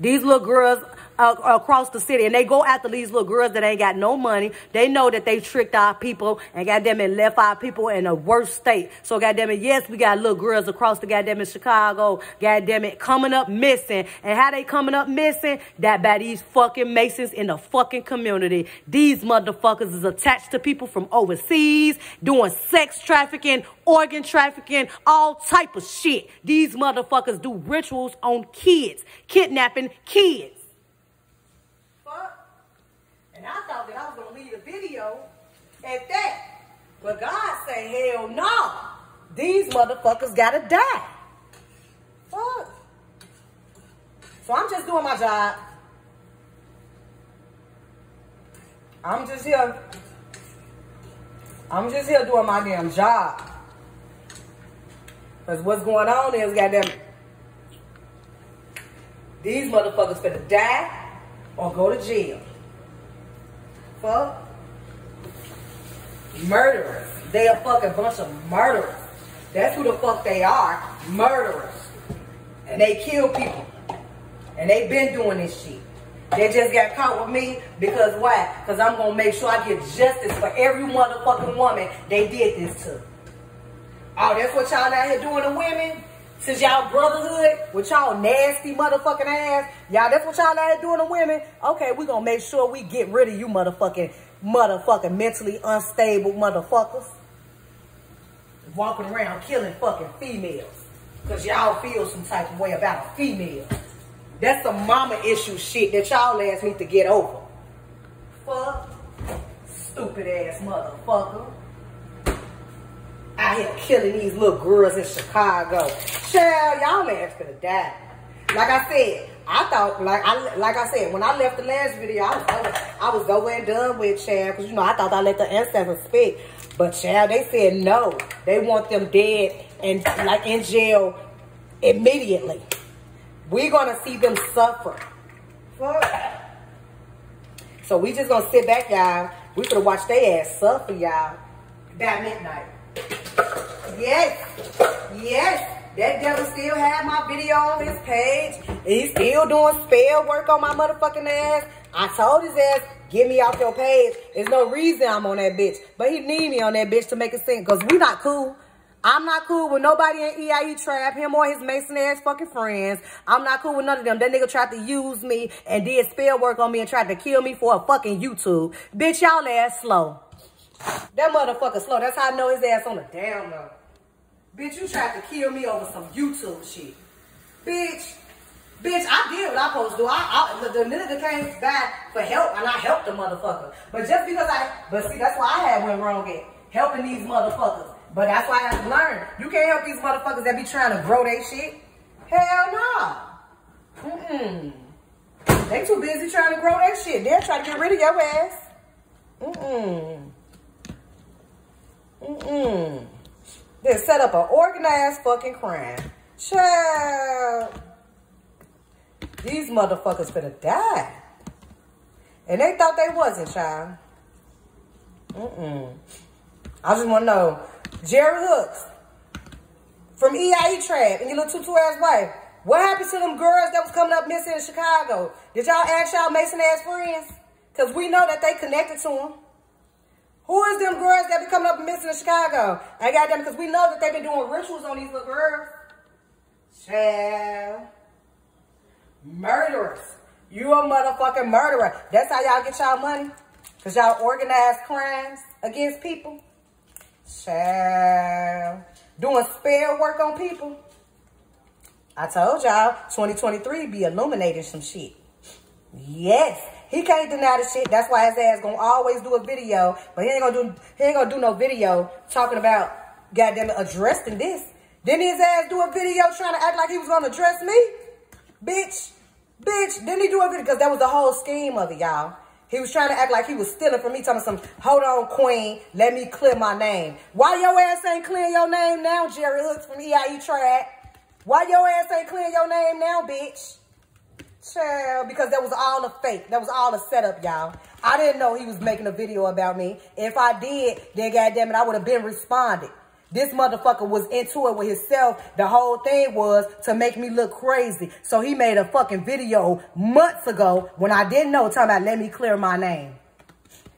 These little girls uh, across the city. And they go after these little girls that ain't got no money. They know that they tricked our people and goddamn it left our people in a worse state. So goddamn it, yes, we got little girls across the goddamn it Chicago, goddamn it, coming up missing. And how they coming up missing? That by these fucking Masons in the fucking community. These motherfuckers is attached to people from overseas, doing sex trafficking, organ trafficking, all type of shit. These motherfuckers do rituals on kids, kidnapping kids. And I thought that I was gonna leave the video at that. But God said, hell no. These motherfuckers gotta die. Fuck. So I'm just doing my job. I'm just here. I'm just here doing my damn job. Because what's going on is, goddamn, these motherfuckers finna die or go to jail. Fuck. Murderers. They a fucking bunch of murderers. That's who the fuck they are. Murderers. And they kill people. And they been doing this shit. They just got caught with me because why? Because I'm going to make sure I get justice for every motherfucking woman they did this to. Oh, that's what y'all out here doing to women? Since y'all brotherhood with y'all nasty motherfucking ass, y'all, that's what y'all here doing to women? Okay, we gonna make sure we get rid of you motherfucking, motherfucking mentally unstable motherfuckers. Walking around killing fucking females. Because y'all feel some type of way about a female. That's some mama issue shit that y'all ass need to get over. Fuck. Stupid ass motherfucker out here killing these little girls in Chicago. Child, y'all ass gonna die. Like I said, I thought, like I like I said, when I left the last video, I was over, I was over and done with Chad, because you know I thought I let the ancestors speak. But Chad, they said no. They want them dead and like in jail immediately. We're gonna see them suffer. Fuck. So we just gonna sit back, y'all. We gonna watch their ass suffer, y'all. By midnight. Yes. Yes. That devil still had my video on his page. He's still doing spell work on my motherfucking ass. I told his ass, get me off your page. There's no reason I'm on that bitch. But he need me on that bitch to make it sing. Because we not cool. I'm not cool with nobody in EIE trap, him or his Mason ass fucking friends. I'm not cool with none of them. That nigga tried to use me and did spell work on me and tried to kill me for a fucking YouTube. Bitch, y'all ass slow. That motherfucker slow. That's how I know his ass on the down low. Bitch, you tried to kill me over some YouTube shit. Bitch. Bitch, I did what I supposed to do. I, I, the, nigga came back for help, and I helped the motherfucker. But just because I, but see, that's why I had went wrong at helping these motherfuckers. But that's why I have to learn. You can't help these motherfuckers that be trying to grow their shit. Hell no. Mm-mm. They too busy trying to grow their shit. They're trying to get rid of your ass. Mm-mm. Mm-mm. They set up an organized fucking crime. Child. These motherfuckers finna die. And they thought they wasn't, child. Mm-mm. I just want to know, Jerry Hooks from EIE Trap and your little tutu-ass wife, what happened to them girls that was coming up missing in Chicago? Did y'all ask y'all Mason-ass friends? Because we know that they connected to them. Who is them girls that be coming up missing in Chicago? I got them because we know that they've been doing rituals on these little girls. Child. Murderers. You a motherfucking murderer. That's how y'all get y'all money? Because y'all organize crimes against people? Child. Doing spell work on people? I told y'all, 2023 be illuminating some shit. Yes. He can't deny the shit. That's why his ass gonna always do a video, but he ain't gonna do he ain't gonna do no video talking about goddamn addressing this. Didn't his ass do a video trying to act like he was gonna address me? Bitch, bitch, didn't he do a video? Because that was the whole scheme of it, y'all. He was trying to act like he was stealing from me, telling some, hold on, queen, let me clear my name. Why your ass ain't clear your name now, Jerry Hooks from EIE Track? Why your ass ain't clear your name now, bitch? Child, because that was all a fake. That was all a setup, y'all. I didn't know he was making a video about me. If I did, then goddamn it, I would have been responded. This motherfucker was into it with himself. The whole thing was to make me look crazy. So he made a fucking video months ago when I didn't know, talking about let me clear my name.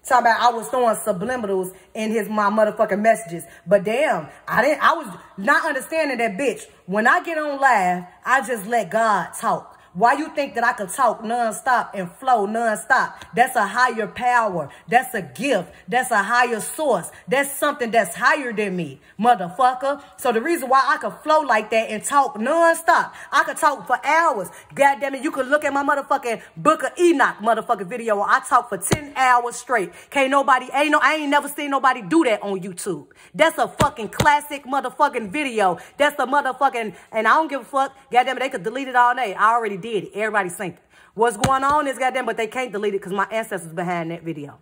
Talking about I was throwing subliminals in his my motherfucking messages. But damn, I didn't I was not understanding that bitch. When I get on live, I just let God talk. Why you think that I could talk nonstop and flow nonstop? That's a higher power. That's a gift. That's a higher source. That's something that's higher than me, motherfucker. So the reason why I could flow like that and talk nonstop, I could talk for hours. God damn it, you could look at my motherfucking Book of Enoch motherfucking video where I talk for 10 hours straight. Can't nobody, ain't no, I ain't never seen nobody do that on YouTube. That's a fucking classic motherfucking video. That's a motherfucking, and I don't give a fuck. God damn it, they could delete it all day. I already did it. Everybody synced it. What's going on is goddamn, but they can't delete it because my ancestors behind that video.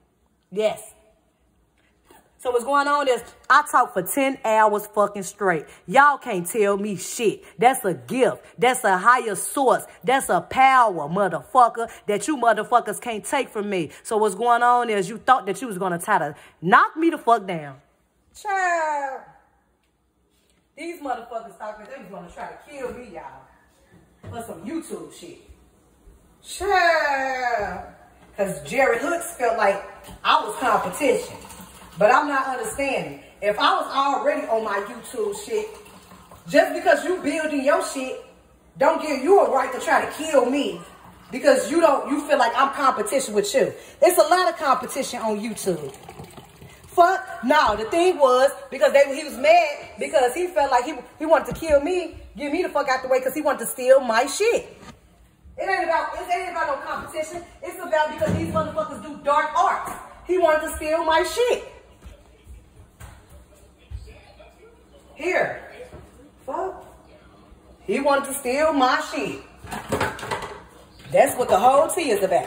Yes. So what's going on is I talk for 10 hours fucking straight. Y'all can't tell me shit. That's a gift. That's a higher source. That's a power, motherfucker, that you motherfuckers can't take from me. So what's going on is you thought that you was going to try to knock me the fuck down. Child. These motherfuckers thought that they was going to try to kill me, y'all for some YouTube shit. Sure. Because Jerry Hooks felt like I was competition. But I'm not understanding. If I was already on my YouTube shit, just because you building your shit, don't give you a right to try to kill me because you don't you feel like I'm competition with you. It's a lot of competition on YouTube. Fuck no. The thing was because they he was mad because he felt like he he wanted to kill me Get me the fuck out the way because he wanted to steal my shit. It ain't about it ain't about no competition. It's about because these motherfuckers do dark arts. He wanted to steal my shit. Here. Fuck. He wanted to steal my shit. That's what the whole tea is about.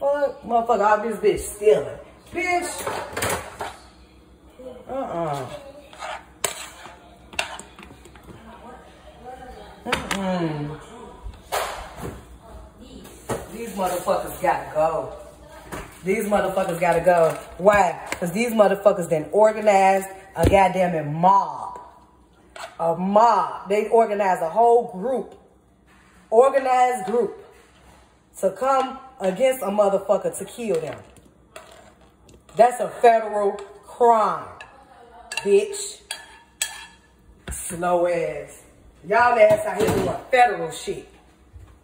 Fuck, motherfucker, all this bitch stealing. Bitch. Uh-uh. Mm-mm. These motherfuckers gotta go. These motherfuckers gotta go. Why? Because these motherfuckers then organized a goddamn mob. A mob. They organized a whole group. Organized group. To come against a motherfucker to kill them. That's a federal crime bitch. Slow ass. Y'all ass out here doing federal shit.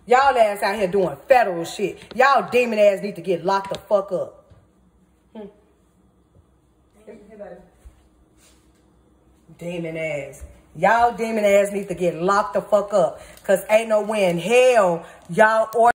Y'all ass out here doing federal shit. Y'all demon ass need to get locked the fuck up. Demon ass. Y'all demon ass need to get locked the fuck up. Cause ain't no way in hell y'all